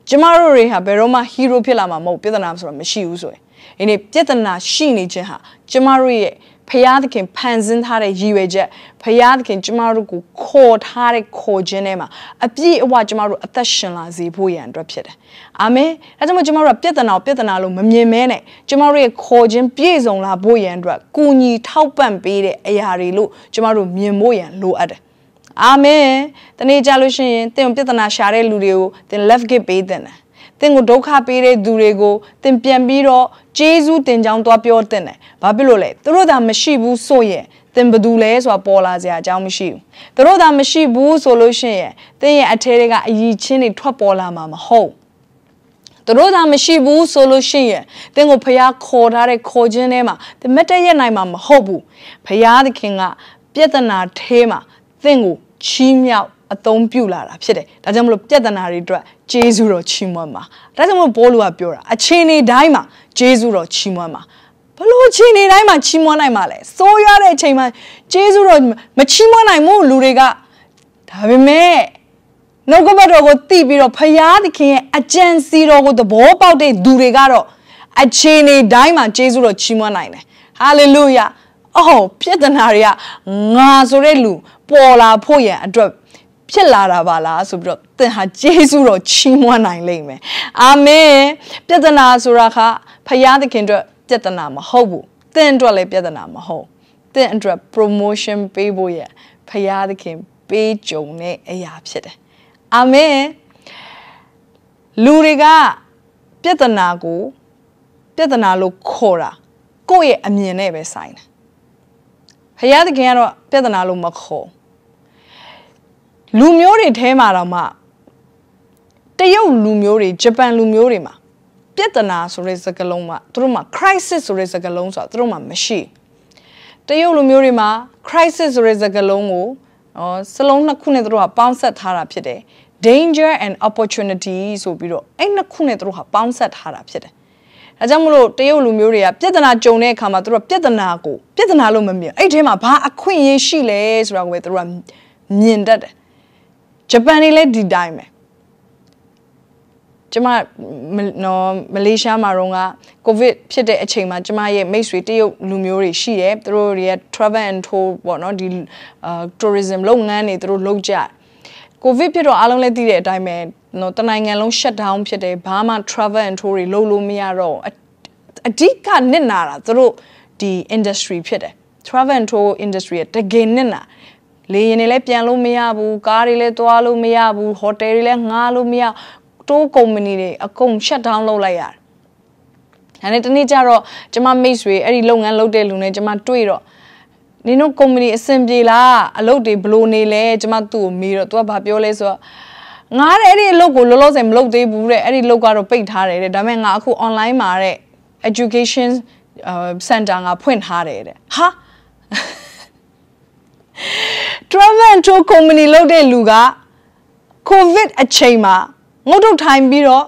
ကျမတို့တွေဟာဘယ်တော့မှ hero ဖြစ်လာမှာမဟုတ်ပြဿနာဆိုတာမရှိဘူးဆိုရင်ဒီနေ့ပြဿနာရှိနေခြင်းဟာကျမတို့ရဲ့ ဖရာသခင်ဖန်ဆင်းထားတဲ့ရည်ရွယ်ချက်ဖရာသခင်ကျမတို့ကိုခေါ်ထားတဲ့ခေါ်ခြင်းထဲမှာအပြည့်အဝကျမတို့အသက်ရှင်လာစေဖို့ရန်အတွက်ဖြစ်တယ်အာမင်အဲကြောင့်ကျမတို့ကပြဿနာကိုပြဿနာလို့မမြင်မဲနဲ့ကျမတို့ရဲ့ခေါ်ခြင်းပြည့်စုံလာဖို့ရန်အတွက်ကူညီထောက်ပံ့ပေးတဲ့အရာတွေလို့ကျမတို့မြင်ဖို့ရန်လိုအပ်တယ်အာမင်တနေ့ကြလို့ရှိရင်သင်ပြဿနာရှာတဲ့လူတွေကိုသင် left give ပေးတဲ့ သင်ကိုဒုက္ခပေးတဲ့သူတွေကိုသင်ပြန်ပြီးတော့ဂျေဇုတင်ကြောင်းသွားပြောတဲ့တယ်။ဘာဖြစ်လို့လဲ။သူတို့သာမရှိဘူးဆိုရင်သင်ဘသူလဲဆိုတာပေါ်လာစရာအကြောင်းမရှိဘူး။သူတို့သာမရှိဘူးဆိုလို့ရှိရင်သင်ရဲ့အထဲတွေကအယီချင်းတွေထွက်ပေါ်လာမှာမဟုတ်။သူတို့သာမရှိဘူးဆိုလို့ရှိရင်သင်ကိုဖျားခေါ်ထားတဲ့ခေါ်ခြင်းထဲမှာသင်မတည့်ရနိုင်မှာမဟုတ်ဘူး။ဖျားသခင်ကပြဿနာထဲမှာသင်ကိုချီးမြှောက် အသုံးပြုလာတာဖြစ်တယ်ဒါကြောင့်မလို့ပြဿနာတွေအတွက်ဂျေဇုတော်ချီးမွမ်းပါဒါကြောင့်မလို့ဘောလူကပြောတာအချိန်နေတိုင်းမှာဂျေဇုတော်ချီးမွမ်းပါဘလို့အချိန်နေတိုင်းမှာချီးမွမ်းနိုင်မှာလဲစိုးရတဲ့အချိန်မှာဂျေဇုတော်မချီးမွမ်းနိုင်ဘူးလူတွေကဒါပေမဲ့နှုတ်ကပတ်တော်ကိုသိပြီးတော့ဖရာသခင်ရဲ့အကြံစီတော်ကိုသဘောပေါက်တဲ့သူတွေကတော့အချိန်နေတိုင်းမှာဂျေဇုတော်ချီးမွမ်းနိုင်တယ်ဟာလေလုယာအော်ပြဿနာတွေကငါဆိုတဲ့လူပေါ်လာဖို့ရန်အတွက် ဖြစ်လာတာပါလားဆိုပြီးတော့သင်ဟာဂျေစုတော်ချီးမွမ်းနိုင်လိမ့်မယ်အာမင်ပြဿနာဆိုတာကဖယားသခင်အတွက်ပြဿနာမဟုတ်ဘူးသင်အတွက်လည်းပြဿနာမဟုတ်သင်အတွက် promotion ပေးဖို့ရဖယားသခင်ပေးကြုံတဲ့အရာဖြစ်တယ်အာမင်လူတွေကပြဿနာကိုပြဿနာလို့ခေါ်တာကိုယ့်ရဲ့အမြင်နဲ့ပဲဆိုင်တယ်ဖယားသခင်ကတော့ပြဿနာလို့မခေါ် လူမျိုးတွေထဲမှာတော့မှတရုတ်လူမျိုးတွေဂျပန်လူမျိုးတွေမှာပြဿနာဆိုတဲ့စကားလုံးမှာသူတို့မှာ crisis ဆိုတဲ့စကားလုံးဆိုတာသူတို့မှာမရှိတရုတ်လူမျိုးတွေမှာ crisis ဆိုတဲ့စကားလုံးကိုနော်စလုံးနှစ်ခုနဲ့သူတို့ကပေါင်းဆက်ထားတာဖြစ်တယ် danger and opportunity ဆိုပြီးတော့အဲ့နှစ်ခုနဲ့သူတို့ကပေါင်းဆက်ထားတာဖြစ်တယ်ဒါကြောင့်မလို့တရုတ်လူမျိုးတွေကပြဿနာကြုံတဲ့အခါမှာသူတို့ပြဿနာကိုပြဿနာလို့မမြင်အဲ့ဒီထဲမှာဘာအခွင့်အရေးရှိလဲဆိုတာကိုပဲသူတို့ကမြင်တတ်တယ် ဂျပန်တွေလည်းဒီတိုင်းပဲကျမနော်မလေးရှားမှာတော့ကကိုဗစ်ဖြစ်တဲ့အချိန်မှာကျမရဲ့မိတ်ဆွေတရုတ်လူမျိုးတွေရှိတယ်သူတို့တွေရဲ့ travel and tour ပေါ့နော်ဒီအာ tourism လုပ်ငန်းတွေသူတို့လုပ်ကြကိုဗစ်ဖြစ်တော့အားလုံးလည်းသိတဲ့အတိုင်းပဲနော်တနိုင်ငံလုံး shut down ဖြစ်တယ်ဘာမှ travel and tour တွေလုပ်လို့မရတော့အဓိကနစ်နာတာသူတို့ဒီ industry ဖြစ်တယ် travel and tour industry ရဲ့တကယ်နစ်နာ လေယာဉ်တွေလည်းပြန်လို့မရဘူးကားတွေလည်းသွားလို့မရဘူးဟိုတယ်တွေလည်းငှားလို့မရတိုးကုမ္ပဏီတွေအကုန် shut down လုပ်လိုက်ရတယ်။ဒါနဲ့တနေ့ကျတော့ကျမမိတ်ဆွေအဲ့ဒီလုပ်ငန်းလုပ်တဲ့လူနဲ့ကျမတွေ့တော့နင်တို့ကုမ္ပဏီအဆင်ပြေလားအလုပ်တွေဘလို့နေလဲကျမသူ့ကိုမေးတော့ तू ကဘာပြောလဲဆိုတော့ငါတဲ့အဲ့ဒီအလုပ်ကိုလောလောဆယ်မလုပ်သေးဘူးတဲ့အဲ့ဒီလုပ်ကတော့ပိတ်ထားတယ်တဲ့ဒါပေမဲ့ငါအခု online မှာတဲ့ education center ငါဖွင့်ထားတယ်တဲ့ဟာ travel and tour company လုပ်တဲ့လူက covid အချိန်မှာငုတ်တုတ်ထိုင်ပြီးတော့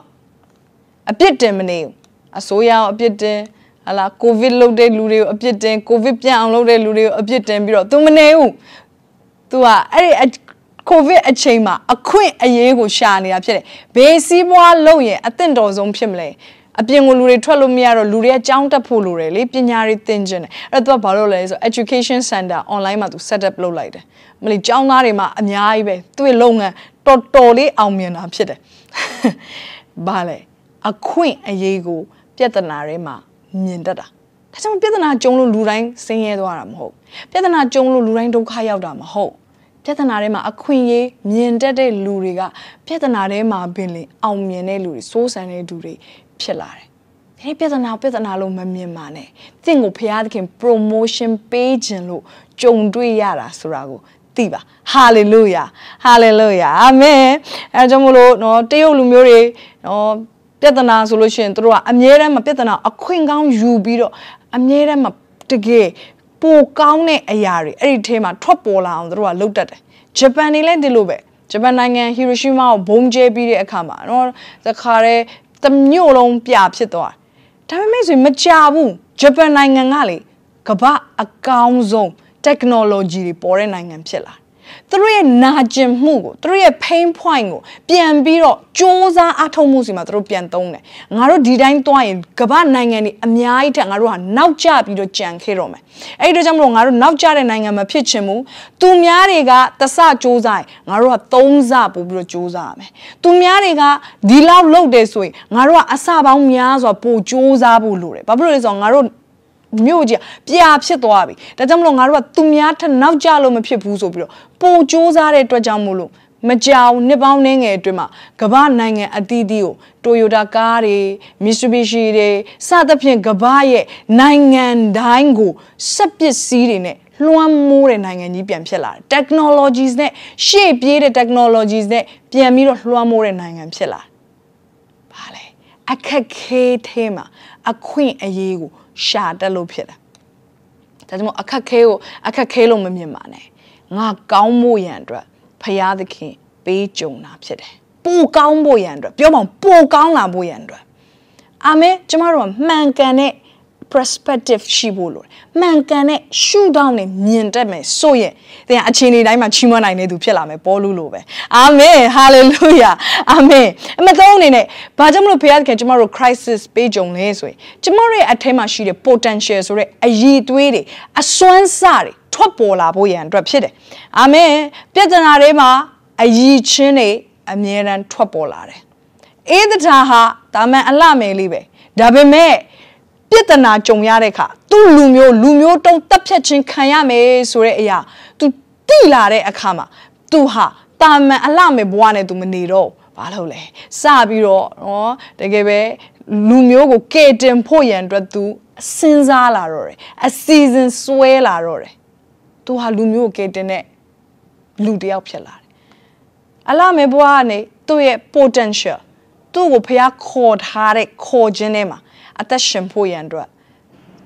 အပြစ်တင်မနေဘူးအစိုးရအောင်အပြစ်တင်ဟလာကိုဗစ်လုပ်တဲ့လူတွေကိုအပြစ်တင်ကိုဗစ်ပြန်အောင်လုပ်တဲ့လူတွေကိုအပြစ်တင်ပြီးတော့ तू မနေဘူး तू ကအဲ့ဒီကိုဗစ်အချိန်မှာအခွင့်အရေးကိုရှာနေတာဖြစ်တယ်ဘေးစည်းပွားလုပ်ရင်အသင့်တော်ဆုံးဖြစ်မလဲ အပြင်ကိုလူတွေထွက်လို့မရတော့လူတွေကကြောင်းတက်ဖို့လိုတယ်လေပညာတွေသင်ကျင်တယ်အဲ့တော့ तू ကဘာလုပ်လဲဆို education center online မှာ तू set up လုပ်လိုက်တယ်မလီကျောင်းသားတွေမှာအများကြီးပဲသူ့ရဲ့လုပ်ငန်းတော်တော်လေးအောင်မြင်တာဖြစ်တယ်ဘာလဲအခွင့်အရေးကိုပြဿနာတွေမှာမြင်တတ်တာဒါကြောင့်ပြဿနာကြုံလို့လူတိုင်းဆင်းရဲသွားတာမဟုတ်ပြဿနာကြုံလို့လူတိုင်းဒုက္ခရောက်တာမဟုတ်ပြဿနာထဲမှာအခွင့်အရေးမြင်တတ်တဲ့လူတွေကပြဿနာထဲမှာပင်လင်အောင်မြင်တဲ့လူတွေစိုးစံတဲ့လူတွေ ဖြစ်လာတယ်ဒီပြဿနာပြဿနာလို့မမြင်ပါနဲ့တင့်ကိုဖျားသခင် promotion ပေးခြင်းလို့ကြုံတွေ့ရတာဆိုတာကိုသိပါဟာလေလုယာဟာလေလုယာအာမင်အဲကြောင့်မလို့เนาะတရုတ်လူမျိုးတွေเนาะပြဿနာဆိုလို့ရှိရင်တို့ကအမြဲတမ်းမပြဿနာအခွင့်ကောင်းယူပြီးတော့အမြဲတမ်းမတကယ်ပိုကောင်းတဲ့အရာတွေအဲ့ဒီထဲမှာထွက်ပေါ်လာအောင်တို့ကလုပ်တတ်တယ်ဂျပန်နေလည်းဒီလိုပဲဂျပန်နိုင်ငံဟီရိုရှီမာကိုဘုံကျဲပြီးတဲ့အခါမှာနော်သခါတဲ့ တမြို့လုံးပြဖြစ်သွားဒါပေမဲ့ဆိုမကြဘူးဂျပန်နိုင်ငံကလေကမ္ဘာအကောင်းဆုံး technology တွေပေါ်တဲ့နိုင်ငံဖြစ်လာ သူတို့ရဲ့နာကျင်မှုကိုသူတို့ရဲ့ pain point ကိုပြန်ပြီးတော့စ조사အထောက်မှုစီမှာသူတို့ပြန်သုံးတယ်ငါတို့ဒီတိုင်းသွားရင်ကမ္ဘာနိုင်ငံတွေအများကြီးထက်ငါတို့ဟာနောက်ကျပြီးတော့ကြံခဲ့တော့မယ်အဲ့ဒီတော့ကြောင့်မလို့ငါတို့နောက်ကျတဲ့နိုင်ငံမှာဖြစ်ချင်မှုသူများတွေကတဆစ조사ရင်ငါတို့ကသုံးဆပို့ပြီးတော့조사ရမယ်သူများတွေကဒီလောက်လုပ်တယ်ဆိုရင်ငါတို့ကအစပေါင်းများစွာပို့조사ဖို့လိုတယ်ဘာဖြစ်လို့လဲဆိုတော့ငါတို့ မြို့ကြီးပြာဖြစ်သွားပြီဒါကြောင့်မလို့ငါတို့ကသူများထက်နောက်ကျလို့မဖြစ်ဘူးဆိုပြီးတော့ပိုစ조사တဲ့အတွက်ကြောင့်မို့လို့မကြောင်နှစ်ပေါင်းနှင်းငယ်အတွင်းမှာကမ္ဘာနိုင်ငံအသီးသီးကို Toyota ကားတွေ Mitsubishi တွေစသဖြင့်ကမ္ဘာရဲ့နိုင်ငံတိုင်းကိုစက်ပစ္စည်းတွေနဲ့လွှမ်းမိုးတဲ့နိုင်ငံကြီးပြန်ဖြစ်လာတယ် technologies နဲ့ရှေ့ပြေးတဲ့ technologies နဲ့ပြန်ပြီးတော့လွှမ်းမိုးတဲ့နိုင်ငံဖြစ်လာတယ်။ဘာလဲအခက်ခဲထဲမှာအခွင့်အရေးကို ရှာတက်လို့ဖြစ်တယ်။ဒါကြောင့်အခက်ခဲကိုအခက်ခဲလို့မမြင်ပါနဲ့။ငါကောင်းဖို့ရန်အတွက်ဖရာသခင်ပေးကြုံတာဖြစ်တယ်။ပိုကောင်းဖို့ရန်အတွက်ပြောပါဦးပိုကောင်းလာဖို့ရန်အတွက်အာမင်ကျမတို့ကမှန်ကန်တဲ့ perspective ရှိဖို့လိုတယ်မှန်ကန်တဲ့ရှုထောင့်နဲ့မြင်တတ်မယ်ဆိုရင်သင်အချိန်ဒီတိုင်းမှာချီးမွမ်းနိုင်တဲ့သူဖြစ်လာမယ်ပေါ်လို့လို့ပဲအာမင်ဟာလေလုယာအာမင်အမသုံးအနေနဲ့ဘာကြောင့်မလို့ဘုရားသခင်ကျမတို့ crisis ပေးကြုံလဲဆိုရင်ကျမတို့ရဲ့အထဲမှာရှိတဲ့ potential ဆိုတဲ့အရည်သွေးတွေအစွမ်းစတွေထွက်ပေါ်လာဖို့ရန်အတွက်ဖြစ်တယ်အာမင်ပြဿနာတွေမှာအရည်ချင်းတွေအမြဲတမ်းထွက်ပေါ်လာတယ်အေးတထာဟာဒါမှန်အလှမယ်လေးပဲဒါပေမဲ့ ပြဿနာကြုံရတဲ့အခါသူ့လူမျိုးလူမျိုးတုံးတက်ဖြတ်ခြင်းခံရမယ်ဆိုတဲ့အရာ तू တိလာတဲ့အခါမှာ तू ဟာတာမန်အလှမယ်ဘဝနဲ့ तू မနေတော့ဘာလို့လဲစပြီးတော့နော်တကယ်ပဲလူမျိုးကိုကဲတင်ဖို့ရန်အတွက် तू စဉ်းစားလာတော့တယ်အစီအစဉ်ဆွဲလာတော့တယ် तू ဟာလူမျိုးကိုကဲတင်တဲ့လူတစ်ယောက်ဖြစ်လာတယ်အလှမယ်ဘဝကနေသူ့ရဲ့ potential သူ့ကိုဖះခေါ်ထားတဲ့ခေါ်ခြင်းထဲမှာ အသက်ရှင်ဖို့ရန်အတွက်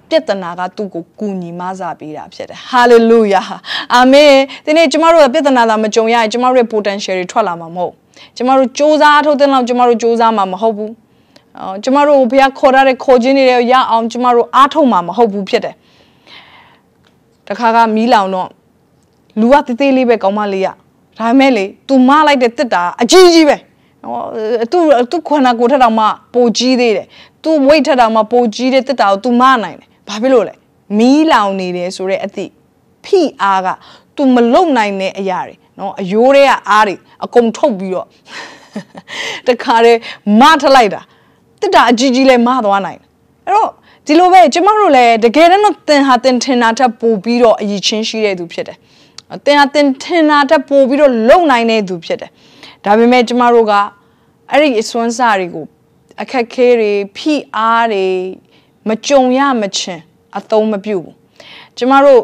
ပြက်တနာကသူ့ကိုကူညီမစပေးတာဖြစ်တယ်။ဟာလေလုယာ။အာမင်။ဒီနေ့ကျမတို့ကပြက်တနာသာမကြုံရရင်ကျမတို့ရဲ့ potential တွေထွက်လာမှာမဟုတ်။ကျမတို့စူးစမ်းထုတ်တဲ့လောက်ကျမတို့စူးစမ်းမှာမဟုတ်ဘူး။အော်ကျမတို့ဘုရားခေါ်ရတဲ့ခေါ်ခြင်းတွေရအောင်ကျမတို့အားထုတ်မှာမဟုတ်ဘူးဖြစ်တယ်။တခါကမီးလောင်တော့လူကတေးသေးလေးပဲကောင်းမလေးရ။ဒါမဲ့လေသူမလိုက်တဲ့တစ်တာအကြီးကြီးပဲ။ဟောသူသူခန္ဓာကိုယ်ထက်တော့မှပိုကြီးသေးတယ်သူဝိတ်ထက်တောင်မှပိုကြီးတဲ့တက်တာကို तू မနိုင်တယ်ဘာဖြစ်လို့လဲမီးလောင်နေတယ်ဆိုတဲ့အသည့်ဖိအားက तू မလုံနိုင်တဲ့အရာတွေနော်အယိုးတွေကအားတွေအကုန်ထုတ်ပြီးတော့တခါတည်းမထလိုက်တာတက်တာအကြီးကြီးလဲမသွားနိုင်အဲ့တော့ဒီလိုပဲကျမတို့လည်းတကယ်တော့သင်ဟာသင်ထင်တာထက်ပိုပြီးတော့အည်ချင်းရှိတဲ့သူဖြစ်တယ်သင်ဟာသင်ထင်တာထက်ပိုပြီးတော့လုံနိုင်တဲ့သူဖြစ်တယ်ဒါပေမဲ့ကျမတို့ကအဲ့ဒီအစွမ်းစားတွေကို အခက်ခဲတွေဖိအားတွေမကြုံရမချင်းအသုံးမပြုဘူးကျမတို့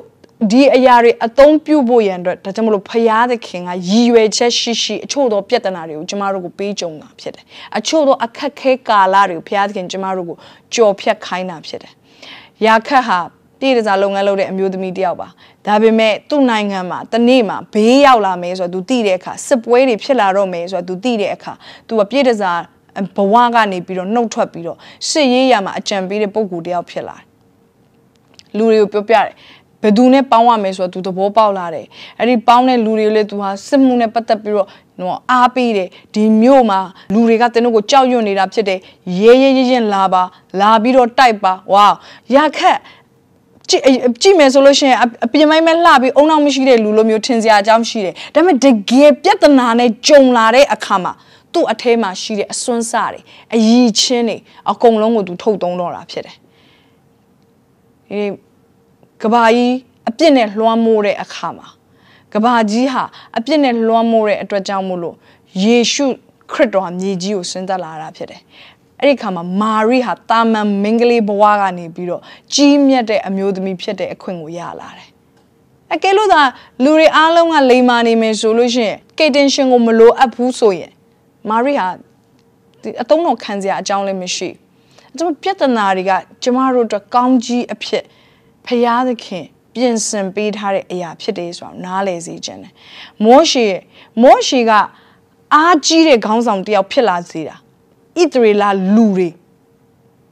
ဒီအရာတွေအသုံးပြုဖို့ရန်အတွက်ဒါကြောင့်မလို့ဖရာသခင်ကရည်ရွယ်ချက်ရှိရှိအချို့သောပြဿနာတွေကိုကျမတို့ကိုပေးကြုံတာဖြစ်တယ်အချို့သောအခက်ခဲကာလတွေကိုဖရာသခင်ကျမတို့ကိုကြော်ဖြတ်ခိုင်းတာဖြစ်တယ်ရာခတ်ဟာပြည်တစားလုပ်ငန်းလုပ်တဲ့အမျိုးသမီးတယောက်ပါဒါပေမဲ့သူ့နိုင်ငံမှာတနေ့မှာဘေးရောက်လာမယ်ဆိုတော့ तू သိတဲ့အခါစစ်ပွဲတွေဖြစ်လာတော့မယ်ဆိုတော့ तू သိတဲ့အခါ तू ကပြည်တစား ဘဝကနေပြီးတော့နှုတ်ထွက်ပြီးတော့စစ်ရေးရမှာအကြံပေးတဲ့ပုံကူတယောက်ဖြစ်လာတယ်လူတွေကိုပြောပြတယ်ဘယ်သူနဲ့ပေါင်းရမယ်ဆိုတော့သူသဘောပေါက်လာတယ်အဲ့ဒီပေါင်းတဲ့လူတွေလည်းသူဟာစစ်မှုနဲ့ပတ်သက်ပြီးတော့နော်အားပေးတယ်ဒီမြို့မှာလူတွေကတင်းတို့ကိုကြောက်ရွံ့နေတာဖြစ်တယ်ရဲရဲရဲရင်လာပါလာပြီးတော့တိုက်ပါဝါရခက်ကြည့်ကြည့်မယ်ဆိုလို့ရှိရင်အပြင်ပိုင်းမဲ့လှပြီးအုံနောက်မရှိတဲ့လူလိုမျိုးထင်စရာအကြောင်းရှိတယ်ဒါပေမဲ့တကယ်ပြဿနာနဲ့ကြုံလာတဲ့အခါမှာ သူ့အထဲမှာရှိတဲ့အစွန်းစတွေအယီချင်းတွေအကုန်လုံးကိုသူထုတ်သုံးတော့တာဖြစ်တယ်ဒီကဘာကြီးအပြစ်နဲ့လွှမ်းမိုးတဲ့အခါမှာကဘာကြီးဟာအပြစ်နဲ့လွှမ်းမိုးတဲ့အတွက်ကြောင့်မို့လို့ယေရှုခရစ်တော်ဟာမြေကြီးကိုဆင်းသက်လာတာဖြစ်တယ်အဲ့ဒီခါမှာမာရိဟာတာမန်မင်္ဂလိဘဝကနေပြီးတော့ကြီးမြတ်တဲ့အမျိုးသမီးဖြစ်တဲ့အခွင့်ကိုရလာတယ်အကယ်လို့သာလူတွေအားလုံးကလိမ္မာနေမယ်ဆိုလို့ရှိရင်ကေတင်ရှင်ကိုမလိုအပ်ဘူးဆိုရင် မာရိဟာအတုံးတော်ခံစရာအကြောင်းလည်းမရှိကျွန်တော်ပြဿနာတွေကကျမတို့အတွက်ကောင်းကြီးအဖြစ်ဖရာသခင်ပြင်ဆင်ပေးထားတဲ့အရာဖြစ်တယ်ဆိုတော့နားလည်စေခြင်းတယ်မောရှေမောရှေကအားကြီးတဲ့ခေါင်းဆောင်တယောက်ဖြစ်လာစေတာဣသရေလလူတွေ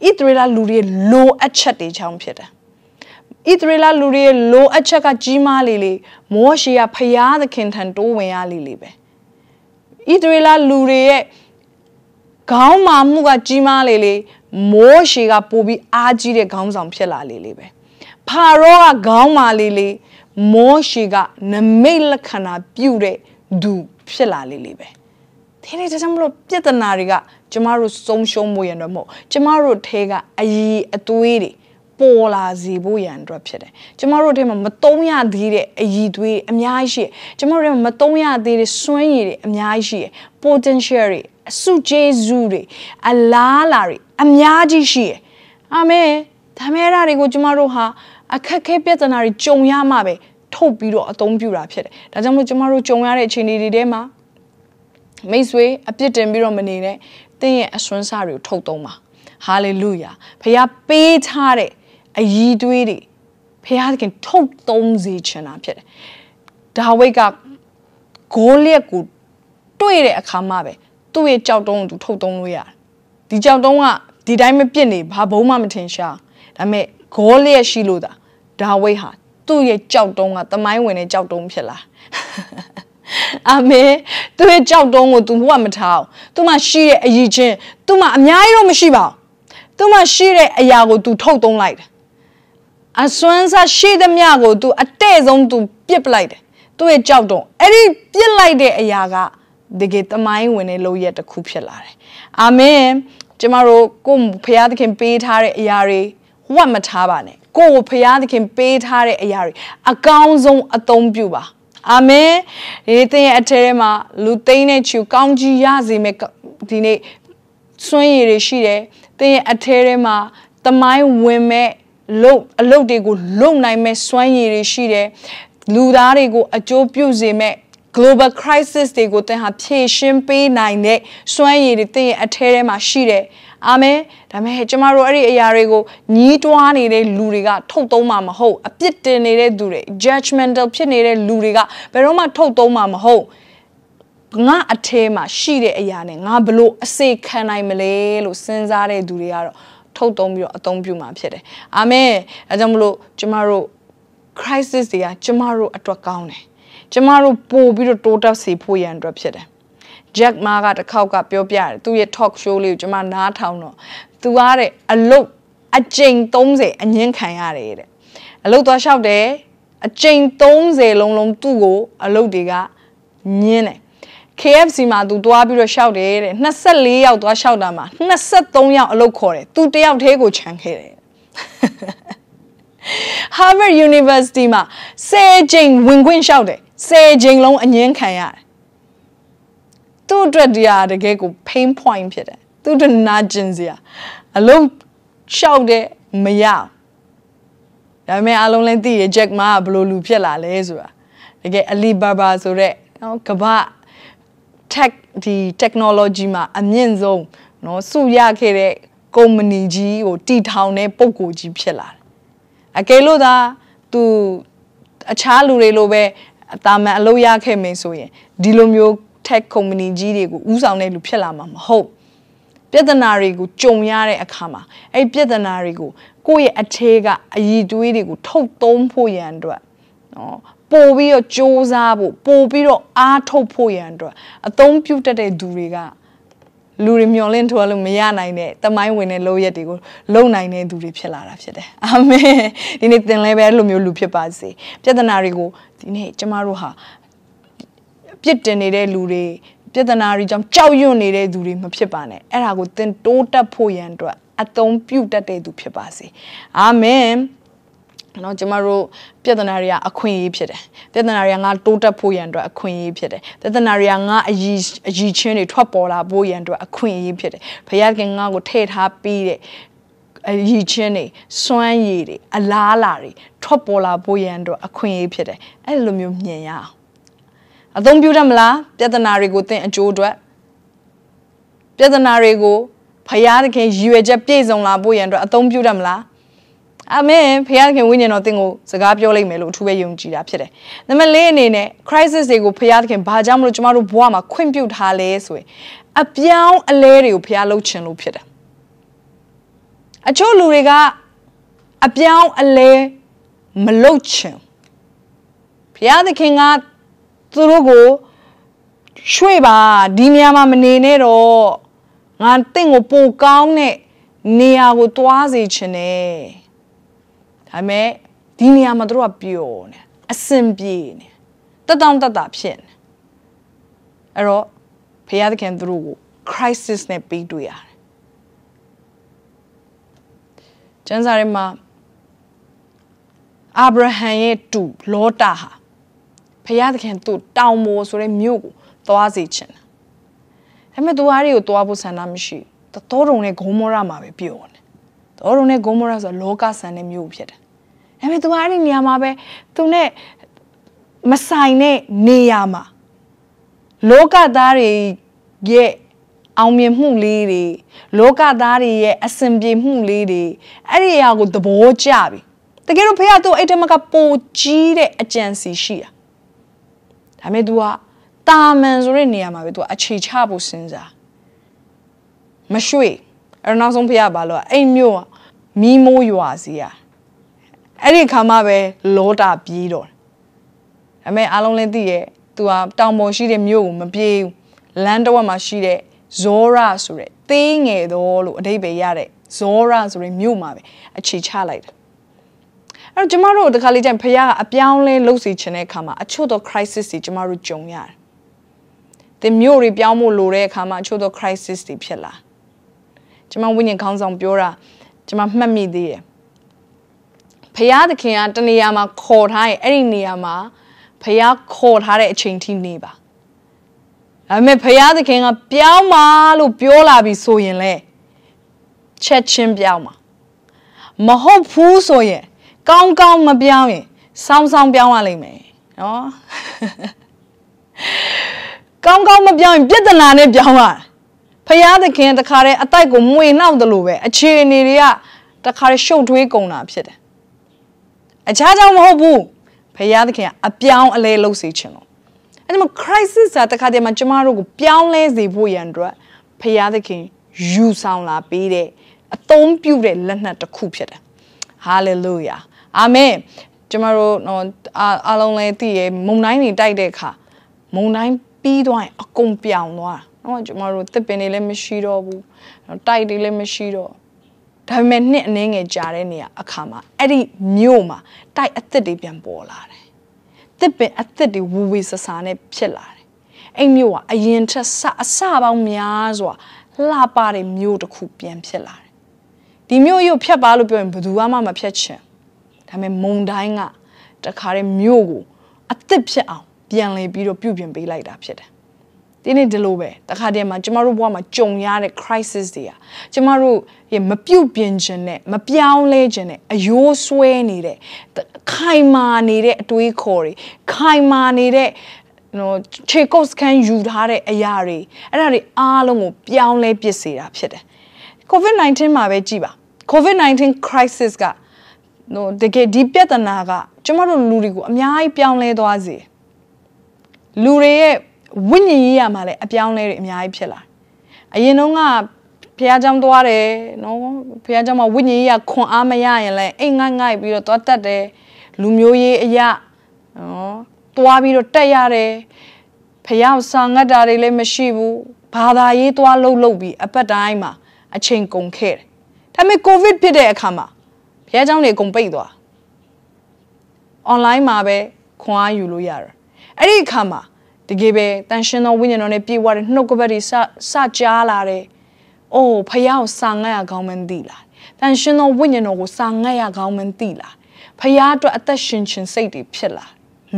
ဣသရေလလူတွေလိုအပ်ချက်တွေချောင်းဖြစ်တယ်ဣသရေလလူတွေလိုအပ်ချက်ကကြီးမားလေလေမောရှေကဖျားသခင်ထံတိုးဝင်ရလေလေပဲ ဣသရေလလူတွေရဲ့ခေါင်းမာမှုကကြီးမားလေလေမောရှေကပို့ပြီးအားကြီးတဲ့ခေါင်းဆောင်ဖြစ်လာလေလေပဲဖာရောကခေါင်းမာလေလေမောရှေကနမိတ်လက္ခဏာပြုတဲ့သူဖြစ်လာလေလေပဲဒီနေ့တခြားမလို့ပြဿနာတွေကကျမတို့ဆုံးရှုံးမှုရတော့မဟုတ်ကျမတို့ထဲကအယီအသွေးတွေ ပပေါ်လာစေဖို့ရန်အတွက်ဖြစ်တယ်ကျမတို့ထဲမှာမတုံးရသေးတဲ့အည်သွေးအများကြီးရှိတယ်ကျမတို့ထဲမှာမတုံးရသေးတဲ့စွမ်းရည်တွေအများကြီးရှိတယ် potential တွေအစုကျေးဇူးတွေအလားလာတွေအများကြီးရှိတယ်အာမင်ဒါမဲ့အဲ့ဒါတွေကိုကျမတို့ဟာအခက်ခဲပြဿနာတွေကြုံရမှပဲထုတ်ပြီးတော့အသုံးပြုတာဖြစ်တယ်ဒါကြောင့်မို့ကျမတို့ကြုံရတဲ့အခြေအနေတွေထဲမှာမိတ်ဆွေအပြစ်တင်ပြီးတော့မနေနဲ့သင်ရဲ့အစွမ်းစားတွေကိုထုတ်သုံးပါဟာလေလုယာဖခင်ပေးထားတဲ့ အည်သွေးတွေဖခင်ထုတ်သုံးစေချင်တာဖြစ်တယ်ဒါဝိတ်ကဂိုးလျက်ကိုတွေ့တဲ့အခါမှာပဲသူ့ရဲ့ကြောက်တုံးကိုသူထုတ်သုံးလို့ရတယ်ဒီကြောက်တုံးကဒီတိုင်းမပြစ်နေဘာဘုံမှမထင်ရှားဒါပေမဲ့ဂိုးလျက်ရှိလို့သာဒါဝိတ်ဟာသူ့ရဲ့ကြောက်တုံးကတမိုင်းဝင်တဲ့ကြောက်တုံးဖြစ်လာအာမင်သူရဲ့ကြောက်တုံးကို तू ဘဝမထားအောင်။ तू မှရှိတဲ့အရေးချင်း तू မှအများကြီးတော့မရှိပါဘူး။ तू မှရှိတဲ့အရာကို तू ထုတ်သုံးလိုက်တယ်။ အစွမ်းစားရှိသမျှကို तू အတဲ့ဆုံး तू ပြစ်ပလိုက်တယ်။သူ့ရဲ့ကြောက်တုံးအဲ့ဒီပြစ်လိုက်တဲ့အရာကတကယ်တမိုင်းဝင်တဲ့လို့ရက်တစ်ခုဖြစ်လာတယ်။အာမင်။ကျမတို့ကိုဖခင်သခင်ပေးထားတဲ့အရာတွေဝတ်မထားပါနဲ့။ကိုကိုဖခင်သခင်ပေးထားတဲ့အရာတွေအကောင်းဆုံးအသုံးပြုပါ။အာမင်ဒီသင်ရဲ့အထက်ထဲမှာလူသိန်းတဲ့ချူကောင်းကြီးရစေမယ်ဒီနေ့စွန့်ရည်တွေရှိတယ်သင်ရဲ့အထက်ထဲမှာတမိုင်းဝင်မဲ့ လုတ်အလုတ်တွေကိုလုံနိုင်မဲ့စွမ်းရည်တွေရှိတယ်လူသားတွေကိုအကျိုးပြုစေမဲ့ global crisis တွေကိုသင်ဟာဖြေရှင်းပေးနိုင်တဲ့စွမ်းရည်တွေသင်ရဲ့အထဲထဲမှာရှိတယ်အာမင်ဒါပေမဲ့ကျမတို့အဲ့ဒီအရာတွေကိုညီးတွားနေတဲ့လူတွေကထုတ်သုံးမှာမဟုတ်အပြစ်တင်နေတဲ့သူတွေ judgmental ဖြစ်နေတဲ့လူတွေကဘယ်တော့မှထုတ်သုံးမှာမဟုတ်ငါအထဲမှာရှိတဲ့အရာနဲ့ငါဘလို့အစေခံနိုင်မလဲလို့စဉ်းစားတဲ့သူတွေကတော့ ထုတ်သုံးပြီးတော့အသုံးပြုမှာဖြစ်တယ်အာမင်အဲကြောင့်မလို့ကျမတို့ crisis တွေကကျမတို့အတွက်ကောင်းတယ်ကျမတို့ပို့ပြီးတော့တိုးတက်စေဖို့ရန်အတွက်ဖြစ်တယ် Jack Ma ကတစ်ခေါက်ကပြောပြတယ်သူ့ရဲ့ talk show လေးကိုကျွန်မနားထောင်တော့သူကတဲ့အလုတ်အကြိမ်30အငင်းခံရတယ်တဲ့အလုတ်သွားလျှောက်တယ်အကြိမ်30လုံးလုံးသူ့ကိုအလုတ်တွေကညင်းတယ် KFC မှာသူသွားပြီးတော့ရှောက်တယ်တဲ့24ယောက်သွားရှောက်တာမှာ23ယောက်အလုပ်ခေါ်တယ်သူတယောက်တည်းကိုခြံခဲ့တယ် Harvard University မှာ10ချိန်ဝင်ခွင့်ရှောက်တယ်10ချိန်လုံးအငင်းခံရတယ်သူ့အတွက်ဒီဟာတကယ်ကို pain point ဖြစ်တယ်သူ့အတွက်နာကျင်စရာအလုံးရှောက်တဲ့မရဒါပေမဲ့အလုံးလည်းသိရ Jack Ma ကဘယ်လိုလူဖြစ်လာလဲဆိုတာတကယ် Alibaba ဆိုတဲ့နော်ကမ္ဘာ tech ဒီ technology မှာအမြင့်ဆုံးနော်စုရခဲ့တဲ့ကုမ္ပဏီကြီးကိုတည်ထောင်တဲ့ပုံကိုကြီးဖြစ်လာတယ်အကယ်လို့သာသူအခြားလူတွေလိုပဲအတာမန်အလုပ်ရခဲ့မယ်ဆိုရင်ဒီလိုမျိုး tech company ကြီးတွေကိုဥဆောင်တဲ့လူဖြစ်လာမှာမဟုတ်ပြဿနာတွေကိုကြုံရတဲ့အခါမှာအဲ့ပြဿနာတွေကိုကိုယ့်ရဲ့အထဲကအည်တွေးတွေကိုထုတ်သုံးဖို့ရန်အတွက်နော် ပို့ပြီးတော့စ조사ဖို့ပို့ပြီးတော့အားထုတ်ဖို့ရန်အတွက်အသုံးပြုတတ်တဲ့သူတွေကလူတွေမျောလင့်ထွားလို့မရနိုင်တဲ့တမိုင်းဝင်တဲ့လုပ်ရက်တွေကိုလုံနိုင်တဲ့သူတွေဖြစ်လာတာဖြစ်တယ်အာမင်ဒီနေ့သင်လည်းပဲအဲ့လိုမျိုးလူဖြစ်ပါစေပြဿနာတွေကိုဒီနေ့ကျမတို့ဟာပြစ်တင်နေတဲ့လူတွေပြဿနာတွေကြောင့်ကြောက်ရွံ့နေတဲ့သူတွေမဖြစ်ပါနဲ့အဲ့ဒါကိုသင်တိုးတက်ဖို့ရန်အတွက်အသုံးပြုတတ်တဲ့သူဖြစ်ပါစေအာမင် နော်ကျမတို့ပြဿနာတွေကအခွင့်အရေးဖြစ်တယ်ပြဿနာတွေကငါတိုးတက်ဖို့ရန်အတွက်အခွင့်အရေးဖြစ်တယ်ပြဿနာတွေကငါအည်အည်ချင်းတွေထွက်ပေါ်လာဖို့ရန်အတွက်အခွင့်အရေးဖြစ်တယ်ဘုရားခင်ငါကိုထည့်ထားပြီးတဲ့အည်ချင်းတွေစွမ်းရည်တွေအလားလာတွေထွက်ပေါ်လာဖို့ရန်အတွက်အခွင့်အရေးဖြစ်တယ်အဲ့လိုမျိုးမြင်ရအောင်အသုံးပြုတတ်မလားပြဿနာတွေကိုသင်အကျိုးအတွက်ပြဿနာတွေကိုဖယားသခင်ရည်ရွယ်ချက်ပြည့်စုံလာဖို့ရန်အတွက်အသုံးပြုတတ်မလား အာမင်ဖယားသခင်ဝိညာဉ်တော်သင်ကိုစကားပြောလိုက်မယ်လို့အထူးပဲယုံကြည်တာဖြစ်တယ်။နံပါတ်၄အနေနဲ့ crisis တွေကိုဖယားသခင်ဘာကြောင့်မလို့ကျမတို့ဘဝမှာခွင့်ပြုထားလဲဆိုရင်အပြောင်းအလဲတွေကိုဖယားလှုပ်ချင်လို့ဖြစ်တယ်။အချို့လူတွေကအပြောင်းအလဲမလှုပ်ချင်ဖယားသခင်ကသူတို့ကိုရွှေ့ပါဒီနေရာမှာမနေနဲ့တော့ငါတင့်ကိုပိုကောင်းတဲ့နေရာကိုသွားစေချင်တယ် ဒါပေမဲ့ဒီနေရာမှာတို့ကပျော်နေအဆင်ပြေနေတက်တောင့်တက်တာဖြစ်နေအဲ့တော့ဖခင်သခင်တို့ကို crisis နဲ့ပြီးတွေ့ရတယ်ကျမ်းစာထဲမှာအာဗြဟံရဲ့တူလောတာဟာဖယားသခင်သူ့တောင်ပေါ်ဆိုတဲ့မြို့ကိုသွားစေချင်တယ်ဒါပေမဲ့သူအားတွေကိုသွားဖို့ဆန္ဒမရှိဘူးသောတုံနဲ့ဂုံမောရမှာပဲပြောတယ်သောတုံနဲ့ဂုံမောရဆိုလောကဆန်တဲ့မြို့ဖြစ်တယ် ဒါပေမဲ့သူအားတွေနေရာမှာပဲသူနဲ့မဆိုင်တဲ့နေရာမှာလောကသားတွေရဲ့အောင်မြင်မှုလေးတွေလောကသားတွေရဲ့အစဉ်ပြေမှုလေးတွေအဲ့ဒီအရာကိုသဘောကျပြီတကယ်တော့ဖေကသူ့အဲ့တမကပိုကြီးတဲ့အကြံစီရှိတာဒါပေမဲ့ तू ကတာမန်ဆိုတဲ့နေရာမှာပဲ तू အခြေချဖို့စဉ်းစားမရွှေ့အဲ့နောက်ဆုံးဖေကဘာလို့အဲ့မျိုးမီးမိုးရွာစီရ အဲ့ဒီခါမှပဲလောတာပြေးတော့ဒါပေမဲ့အားလုံးလည်းသိရဲ့ तू ကတောင်ပေါ်ရှိတဲ့မြို့ကိုမပြေးဘူးလမ်းတစ်ဝက်မှာရှိတဲ့ဇောရဆိုတဲ့သေးငယ်သောလို့အဓိပ္ပာယ်ရတဲ့ဇောရဆိုတဲ့မြို့မှာပဲအခြေချလိုက်တယ်အဲ့တော့ကျမတို့တခါလေးကျရင်ဖခင်ကအပြောင်းလဲလုပ်စီခြင်းတဲ့အခါမှာအချို့သော crisis တွေကျမတို့ကြုံရတယ်။တင်မြို့တွေပြောင်းဖို့လိုတဲ့အခါမှာအချို့သော crisis တွေဖြစ်လာ။ကျမဝိညာဉ်ခေါင်းဆောင်ပြောတာကျမမှတ်မိသေးတယ်။ ဖခင်သခင်ကတနေရာမှာခေါ်ထားရင်အဲ့ဒီနေရာမှာဖခင်ခေါ်ထားတဲ့အချိန်ထိနေပါဒါပေမဲ့ဖရာသခင်ကပြောင်းပါလို့ပြောလာပြီဆိုရင်လေချက်ချင်းပြောင်းပါမဟုတ်ဘူးဆိုရင်ကောင်းကောင်းမပြောင်းရင်စောင်းစောင်းပြောင်းရလိမ့်မယ်နော်ကောင်းကောင်းမပြောင်းရင်ပြဿနာနဲ့ပြောင်းရဖရာသခင်တခါတည်းအတိုက်ကိုမွေနှောက်တယ်လို့ပဲအခြေအနေတွေကတခါတည်းရှုပ်ထွေးကုန်တာဖြစ်တယ် အခြားကြောင့်မဟုတ်ဘူးဖရာသခင်ကအပြောင်းအလဲလုပ်စေချင်လို့အဲ့ဒီမှာ crisis ဆိုတာတခါတည်းမှာကျမတို့ကိုပြောင်းလဲစေဖို့ရန်အတွက်ဖရာသခင်ယူဆောင်လာပေးတဲ့အသုံးပြုတဲ့လက်နက်တစ်ခုဖြစ်တယ် hallelujah အာမင်ကျမတို့တော့အားလုံးလည်းသိရမုံတိုင်းတွေတိုက်တဲ့အခါမုံတိုင်းပြီးသွားရင်အကုန်ပြောင်းသွားနော်ကျမတို့တစ်ပင်တွေလည်းမရှိတော့ဘူးတိုက်တွေလည်းမရှိတော့ ဒါပေမဲ့နှစ်အနည်းငယ်ကြာတဲ့နေရာအခါမှာအဲ့ဒီမြို့မှာတိုက်အစ်စ်တွေပြန်ပေါ်လာတယ်တစ်ပင်အသက်တွေဝူဝေဆဆာနဲ့ဖြစ်လာတယ်အဲ့မျိုးကအရင်ထက်ဆအစပေါင်းများစွာလှပတဲ့မျိုးတစ်ခုပြန်ဖြစ်လာတယ်ဒီမျိုးရုပ်ဖြတ်ပါလို့ပြောရင်ဘယ်သူမှမဖြတ်ချင်ဒါပေမဲ့မုံတိုင်းကတခါတည်းမျိုးကိုအသက်ဖြစ်အောင်ပြန်လည်ပြီးတော့ပြုပြင်ပေးလိုက်တာဖြစ်တယ် ဒီနေ့ဒီလိုပဲတခါတည်းမှာကျမတို့ဘဝမှာကြုံရတဲ့ crisis တွေอ่ะကျမတို့ရမပြုတ်ပြင်ခြင်းနဲ့မပြောင်းလဲခြင်းနဲ့အယိုးဆွဲနေတဲ့ခိုင်မာနေတဲ့အတွေးခေါ်တွေခိုင်မာနေတဲ့နော်ခြေကုပ်စကန်ယူထားတဲ့အရာတွေအဲ့ဒါတွေအားလုံးကိုပြောင်းလဲပစ်စေတာဖြစ်တယ် COVID-19 မှာပဲကြည်ပါ COVID-19 crisis ကနော်တကယ်ဒီပြဿနာကကျမတို့လူတွေကိုအများကြီးပြောင်းလဲသွားစေလူတွေရဲ့ ဝိညာဉ်ရေးရမှာလည်းအပြောင်းလဲတွေအများကြီးဖြစ်လာအရင်တော့ကဖះเจ้าသွားတယ်နော်ဖះเจ้าမှာဝိညာဉ်ရေးရခွန်အားမရရင်လည်းအိမ်ငိုက်ငိုက်ပြီးတော့သွားတက်တယ်လူမျိုးရေးအရာနော်သွားပြီးတော့တက်ရတယ်ဖះစာငတ်တာတွေလည်းမရှိဘူးဘာသာရေးသွားလှုပ်လှုပ်ပြီးအပတ်တိုင်းမှာအချိန်ကုန်ခဲ့တယ်ဒါပေမဲ့ကိုဗစ်ဖြစ်တဲ့အခါမှာဖះเจ้าတွေအကုန်ပိတ်သွား online မှာပဲခွန်အားယူလို့ရတယ်အဲ့ဒီအခါမှာ တကယ်ပဲတန်ရှင်သောဝိညာဉ်တော်နဲ့ပြည့်ဝတဲ့နှုတ်ကပတ်တွေစစကြားလာတယ်။အိုးဖယားကိုစာငတ်ရကောင်းမှန်းသိလား။တန်ရှင်သောဝိညာဉ်တော်ကိုစာငတ်ရကောင်းမှန်းသိလား။ဖယားအတွက်အသက်ရှင်ခြင်းစိတ်တွေဖြစ်လာ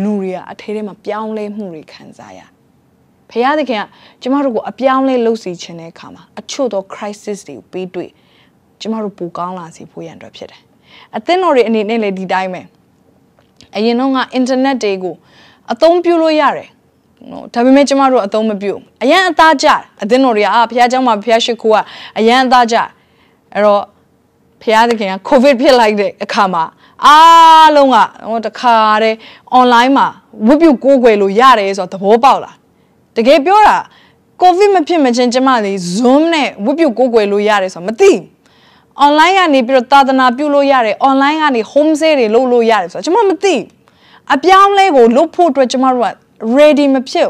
လူတွေကအထဲထဲမှာပြောင်းလဲမှုတွေခံစားရ။ဖယားသခင်ကကျမတို့ကိုအပြောင်းလဲလုပ်စီခြင်းတဲ့အခါမှာအချို့သော crisis တွေကိုပေးတွေ့ကျမတို့ပိုကောင်းလာစေဖို့ရန်အတွက်ဖြစ်တယ်။အသင်းတော်တွေအနေနဲ့လည်းဒီတိုင်းပဲ။အရင်တော့က internet တွေကိုအသုံးပြုလို့ရတယ် နော်ဒါပေမဲ့ကျမတို့အသုံးမပြုအရန်အသားကြအသင်းတော်တွေကအာဘုရားကျောင်းမှာဘုရားရှိခိုးကအရန်အသားကြအဲ့တော့ဘုရားသခင်ကကိုဗစ်ဖြစ်လိုက်တဲ့အခါမှာအားလုံးကဟိုတခါတည်း online မှာဝတ်ပြုကိုးကွယ်လို့ရတယ်ဆိုတော့သဘောပေါက်လာတကယ်ပြောတာကိုဗစ်မဖြစ်မချင်းကျမလေး Zoom နဲ့ဝတ်ပြုကိုးကွယ်လို့ရတယ်ဆိုတော့မသိ online ကနေပြီးတော့သာသနာပြုလို့ရတယ် online ကနေ home sale တွေလုပ်လို့ရတယ်ဆိုတော့ကျမမသိအပြောင်းလဲကိုလုပ်ဖို့အတွက်ကျမတို့က ready မဖြစ်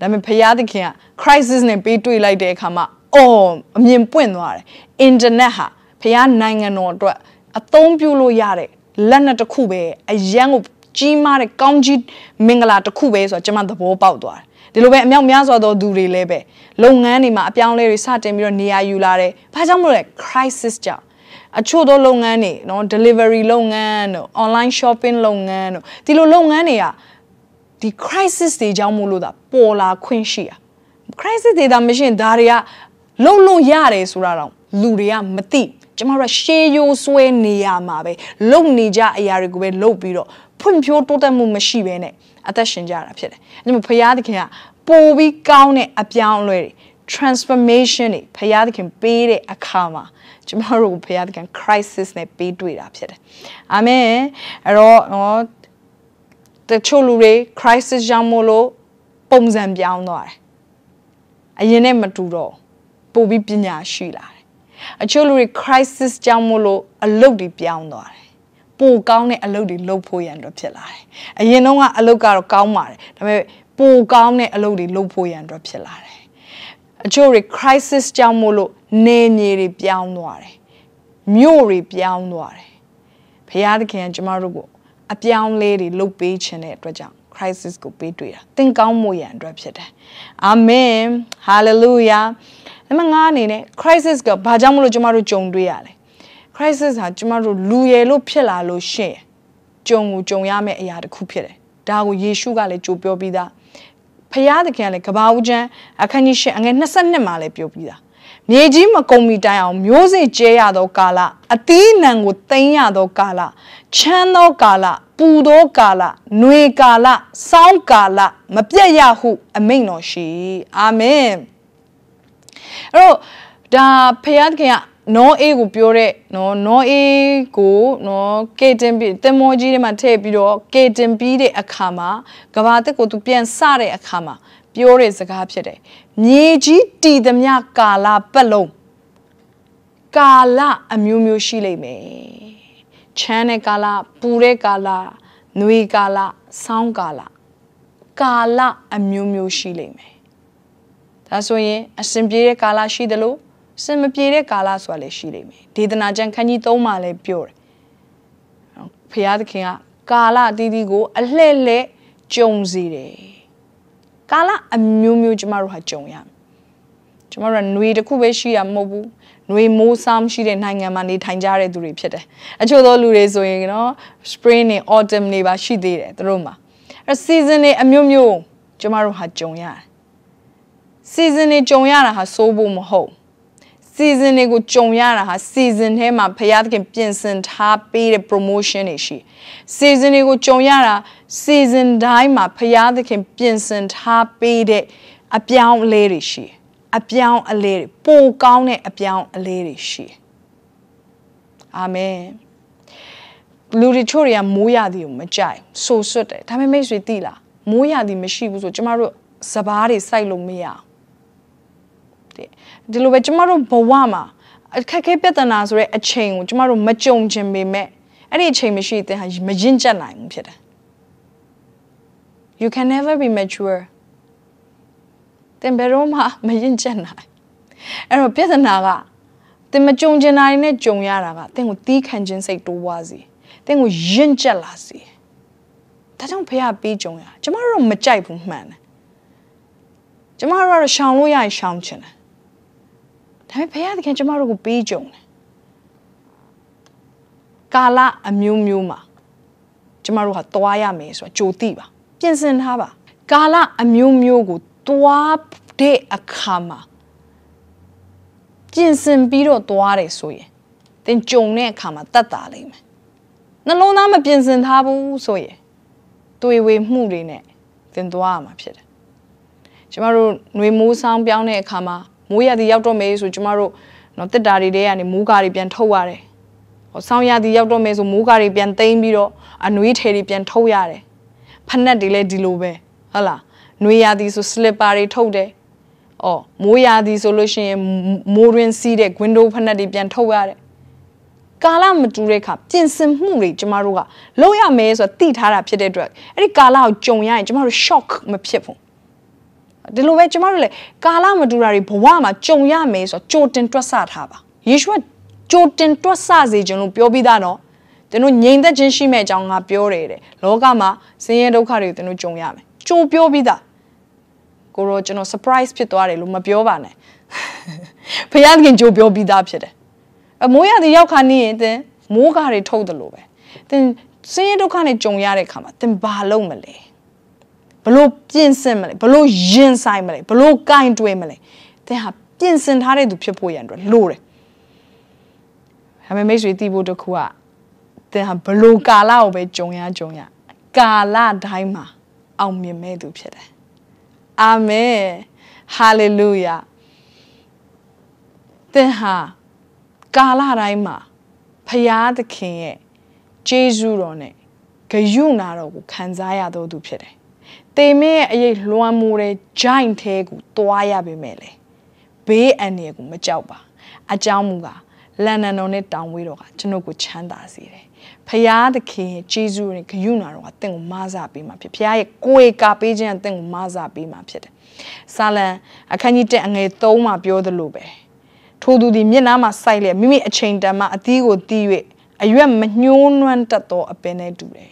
ဒါပေမဲ့ဖရာသခင်က crisis နဲ့ပေးတွေ့လိုက်တဲ့အခါမှာအော်အမြင်ပွင့်သွားတယ် internet ဟာဖရာနိုင်ငံတော်အတွက်အသုံးပြုလို့ရတဲ့လက်နက်တစ်ခုပဲအရန်ကိုကြီးမားတဲ့ကောင်းကြီးမင်္ဂလာတစ်ခုပဲဆိုတော့ကျွန်မသဘောပေါက်သွားတယ်ဒီလိုပဲအမြောက်များစွာသောသူတွေလည်းပဲလုပ်ငန်းတွေမှာအပြောင်းလဲတွေစတင်ပြီးတော့နေရာယူလာတယ်။ဘာကြောင့်မလို့လဲ crisis ကြောင့်အချို့သောလုပ်ငန်းတွေနော် delivery လုပ်ငန်းတို့ online shopping လုပ်ငန်းတို့ဒီလိုလုပ်ငန်းတွေက ဒီ crisis တွေကြောင့်မို့လို့ဒါပေါ်လာခွင့်ရှိရ crisis တွေဒါမရှိရင်ဒါတွေကလုံလုံရတယ်ဆိုတာတော့လူတွေကမသိကျမတို့ရှေးရိုးဆွဲနေရမှာပဲလုံနေကြအရာတွေကိုပဲလုပ်ပြီးတော့ဖွံ့ဖြိုးတိုးတက်မှုမရှိဘဲနဲ့အသက်ရှင်ကြတာဖြစ်တယ်။အဲဒါမှဖရာသခင်ကပိုပြီးကောင်းတဲ့အပြောင်းအလဲတွေ transformation တွေဖရာသခင်ပေးတဲ့အခါမှာကျမတို့ဖရာသခင် crisis နဲ့ပေးတွေ့တာဖြစ်တယ်။အာမင်။အဲ့တော့နော် တချို့လူတွေ crisis ကြောင့်မို့လို့ပုံစံပြောင်းသွားတယ်။အရင်နဲ့မတူတော့ပိုပြီးပညာရှိလာတယ်။အချို့လူတွေ crisis ကြောင့်မို့လို့အလုပ်တွေပြောင်းသွားတယ်။ပိုကောင်းတဲ့အလုပ်တွေလုပ်ဖို့ရန်အတွက်ဖြစ်လာတယ်။အရင်တော့ကအလုပ်ကတော့ကောင်းပါတယ်။ဒါပေမဲ့ပိုကောင်းတဲ့အလုပ်တွေလုပ်ဖို့ရန်အတွက်ဖြစ်လာတယ်အချို့တွေ crisis ကြောင့်မို့လို့နေမြေတွေပြောင်းသွားတယ်မြို့တွေပြောင်းသွားတယ်ဘုရားသခင်ကကျမတို့ကို အပြောင်းလဲတွေလုပ်ပေးခြင်းတဲ့အတွက်ကြောင့် crisis ကိုပေးတွေ့တာသင်ကောင်းမှုရန်အတွက်ဖြစ်တယ်အာမင် hallelujah အမငါအနေနဲ့ crisis ကဘာကြောင့်မလို့ကျမတို့ကြုံတွေ့ရလဲ crisis ဟာကျမတို့လူရယ်လို့ဖြစ်လာလို့ရှင့်ကြုံကိုကြုံရမယ့်အရာတစ်ခုဖြစ်တယ်ဒါကိုယေရှုကလည်းကြိုပြောပြီးသားဖယားသခင်ကလည်းကဘာဦးချမ်းအခန်းကြီး၈အငယ်22မှာလည်းပြောပြီးသား မြေကြီးမကုံမီတိုင်အောင်မျိုးစေ့ကျဲရသောကာလအသီးနှံကိုသိမ်းရသောကာလချမ်းသောကာလပူသောကာလຫນွေကာလစောင်းကာလမပြတ်ရဟု အမိန့်တော်ရှိအာမင်အဲ့တော့ဒါဖယားသခင်ကနောအေးကိုပြောတဲ့နော်နောအေးကိုနော်ကေတင်ပြီးတင်မောကြီးတွေမှာထည့်ပြီးတော့ကေတင်ပြီးတဲ့အခါမှာကဘာတက်ကိုသူပြန်စတဲ့အခါမှာ ပြောတဲ့စကားဖြစ်တယ်မြေကြီးတည်သမျှကာလပတ်လုံးကာလအမျိုးမျိုးရှိလိမ့်မယ်ချမ်းတဲ့ကာလပူတဲ့ကာလຫນွေကာလဆောင်းကာလကာလအမျိုးမျိုးရှိလိမ့်မယ်ဒါဆိုရင်အစဉ်ပြေတဲ့ကာလရှိတယ်လို့စင်မပြေတဲ့ကာလဆိုတာလည်းရှိလိမ့်မယ်ဒေသနာကျမ်းခန်းကြီး3မှာလည်းပြောတယ်ဖျားသခင်ကကာလအသီးသီးကိုအလှဲ့လှဲ့ကြုံစေတယ် ကာလအမျိုးမျိုးကျမတို့ဟာကြုံရမယ်ကျမတို့ကຫນွေတစ်ခုပဲရှိရမဟုတ်ဘူးຫນွေမိုးဆောင်းရှိတဲ့နိုင်ငံမှာနေထိုင်ကြတဲ့သူတွေဖြစ်တယ်အချို့သောလူတွေဆိုရင်နော် spring နဲ့ autumn တွေပါရှိသေးတယ်သူတို့မှာအဲ season တွေအမျိုးမျိုးကျမတို့ဟာကြုံရတယ် season တွေကြုံရတာဟာစိုးဖို့မဟုတ် season တွေကိုကြုံရတာဟာ season ထဲမှာဖျားသခင်ပြင်ဆင်ထားပေးတဲ့ promotion တွေရှိ season တွေကိုကြုံရတာ season တိုင်းမှာဖျားသခင်ပြင်ဆင်ထားပေးတဲ့အပြောင်းအလဲတွေရှိအပြောင်းအလဲတွေပိုကောင်းတဲ့အပြောင်းအလဲတွေရှိအာမင်လူတွေချို့တွေကမိုးရသည်ကိုမကြိုက်ဆိုဆွတ်တယ်ဒါပေမဲ့မိတ်ဆွေသိလားမိုးရသည်မရှိဘူးဆိုကျမတို့စပားတွေစိုက်လို့မရအောင် ဒီလိုပဲကျမတို့ဘဝမှာအခက်အခဲပြဿနာဆိုတဲ့အချိန်ကိုကျမတို့မကြုံချင်ပေမဲ့အဲ့ဒီအချိန်မရှိတဲ့ဟာမရင်ကျက်နိုင်ဘူးဖြစ်တယ် You can never be mature တင်ဘယ်တော့မှမရင်ကျက်နိုင်အဲ့တော့ပြဿနာကတင်မကြုံချင်တာတွေနဲ့ကြုံရတာကတင်ကိုတီးခံခြင်းစိတ်တိုးွားစီတင်ကိုရင်ကျက်လာစီဒါကြောင့်ဖေကပြီးကြုံရကျမတို့တော့မကြိုက်ဘူးမှန်တယ်ကျမတို့ကတော့ရှောင်လို့ရရင်ရှောင်ချင်တယ် ဒါပေမဲ့ဘုရားသခင်ကျမတို့ကိုပေးကြုံတယ်ကာလအမျိုးမျိုးမှာကျမတို့ဟာသွားရမယ်ဆိုတာကြိုသိပါပြင်ဆင်ထားပါကာလအမျိုးမျိုးကိုသွားတဲ့အခါမှာပြင်ဆင်ပြီးတော့သွားတယ်ဆိုရင်သင်ကြုံတဲ့အခါမှာတတ်တာလိမ့်မယ်နှလုံးသားမပြင်ဆင်ထားဘူးဆိုရင်တွေ့ဝေမှုတွေနဲ့သင်သွားရမှာဖြစ်တယ်ကျမတို့ຫນွေမိုးဆောင်ပြောင်းတဲ့အခါမှာ မိုးရသည်ရောက်တော့မယ်ဆိုကျမတို့နော်တစ်တာတွေတဲကနေမိုးကားတွေပြန်ထုတ်ရတယ်ဟောဆောင်းရသည်ရောက်တော့မယ်ဆိုမိုးကားတွေပြန်သိမ်းပြီးတော့အနွေးထည်တွေပြန်ထုတ်ရတယ်ဖက်နက်တွေလည်းဒီလိုပဲဟုတ်လားနွေရသည်ဆို slipper တွေထုတ်တယ်အော်မိုးရသည်ဆိုလို့ရှိရင်မိုးရင်းစီးတဲ့ window ဖက်နက်တွေပြန်ထုတ်ရတယ်ကာလမတူတဲ့အခါပြင်ဆင်မှုတွေကျမတို့ကလုပ်ရမယ်ဆိုတော့သိထားတာဖြစ်တဲ့အတွက်အဲ့ဒီကာလကိုကြုံရရင်ကျမတို့ shock မဖြစ်ဘူး ဒီလိုပဲကျမတို့လည်းကာလမတူတာတွေဘဝမှာကြုံရမယ်ဆိုတော့ကြိုတင်တွက်ဆထားပါယေရှုကကြိုတင်တွက်ဆစေခြင်းလို့ပြောပြီးသားနော်သင်တို့ငြိမ်သက်ခြင်းရှိမဲ့အကြောင်းငါပြောတယ်တဲ့လောကမှာဆင်းရဲဒုက္ခတွေကိုသင်တို့ကြုံရမယ်ကြိုပြောပြီးသားကိုရောကျွန်တော် surprise ဖြစ်သွားတယ်လို့မပြောပါနဲ့ဖခင်ကကြိုပြောပြီးသားဖြစ်တယ်အမိုးရသည်ရောက်ခါနေရင်သင်မိုးကားတွေထုတ်တယ်လို့ပဲသင်ဆင်းရဲဒုက္ခနဲ့ကြုံရတဲ့ခါမှာသင်ဘာလုပ်မလဲ ဘလို့ပြင်ဆင်မလဲဘလို့ရင်ဆိုင်မလဲဘလို့ကင်တွဲမလဲသင်ဟာပြင်ဆင်ထားတဲ့သူဖြစ်ဖို့ရန်အတွက်လိုတယ်ဒါပေမဲ့မိတ်ဆွေတီးဖို့တခုကသင်ဟာဘလို့ကာလကိုပဲကြုံရကြုံရကာလတိုင်းမှာအောင်မြင်မဲ့သူဖြစ်တယ်အာမင်ဟာလေလုယာသင်ဟာကာလတိုင်းမှာဖရာသခင်ရဲ့ဂျေဇုတော်နဲ့ဂယုနာတော်ကိုခံစားရတော်သူဖြစ်တယ်။ တေမင်းရဲ့အရေးလွှမ်းမိုးတဲ့ဂျိုင်းသေးကိုတွားရပေမဲ့လေဘေးအန္တရာယ်ကိုမကြောက်ပါ။အကြောင်းမူကားလန်နန်တော်နဲ့တောင်ဝေးတော်ကကျွန်ုပ်ကိုချမ်းသာစေတယ်။ဖရာသခင်ရဲ့ဂျေဇုနဲ့ဂယုနာတော်ကတင့်ကိုမဆပေးမှာဖြစ်။ဖရာရဲ့ကိုယ်ကာပေးခြင်းကတင့်ကိုမဆပေးမှာဖြစ်တယ်။ဆာလံအခန်းကြီး1အငယ်3မှာပြောသလိုပဲ။ထိုသူသည်မျက်နှာမှာစိုက်လျက်မိမိအချိန်တန်မှအသီးကိုတီး၍အရွက်မညှိုးနွမ်းတတ်သောအပင်နဲ့တူတယ်။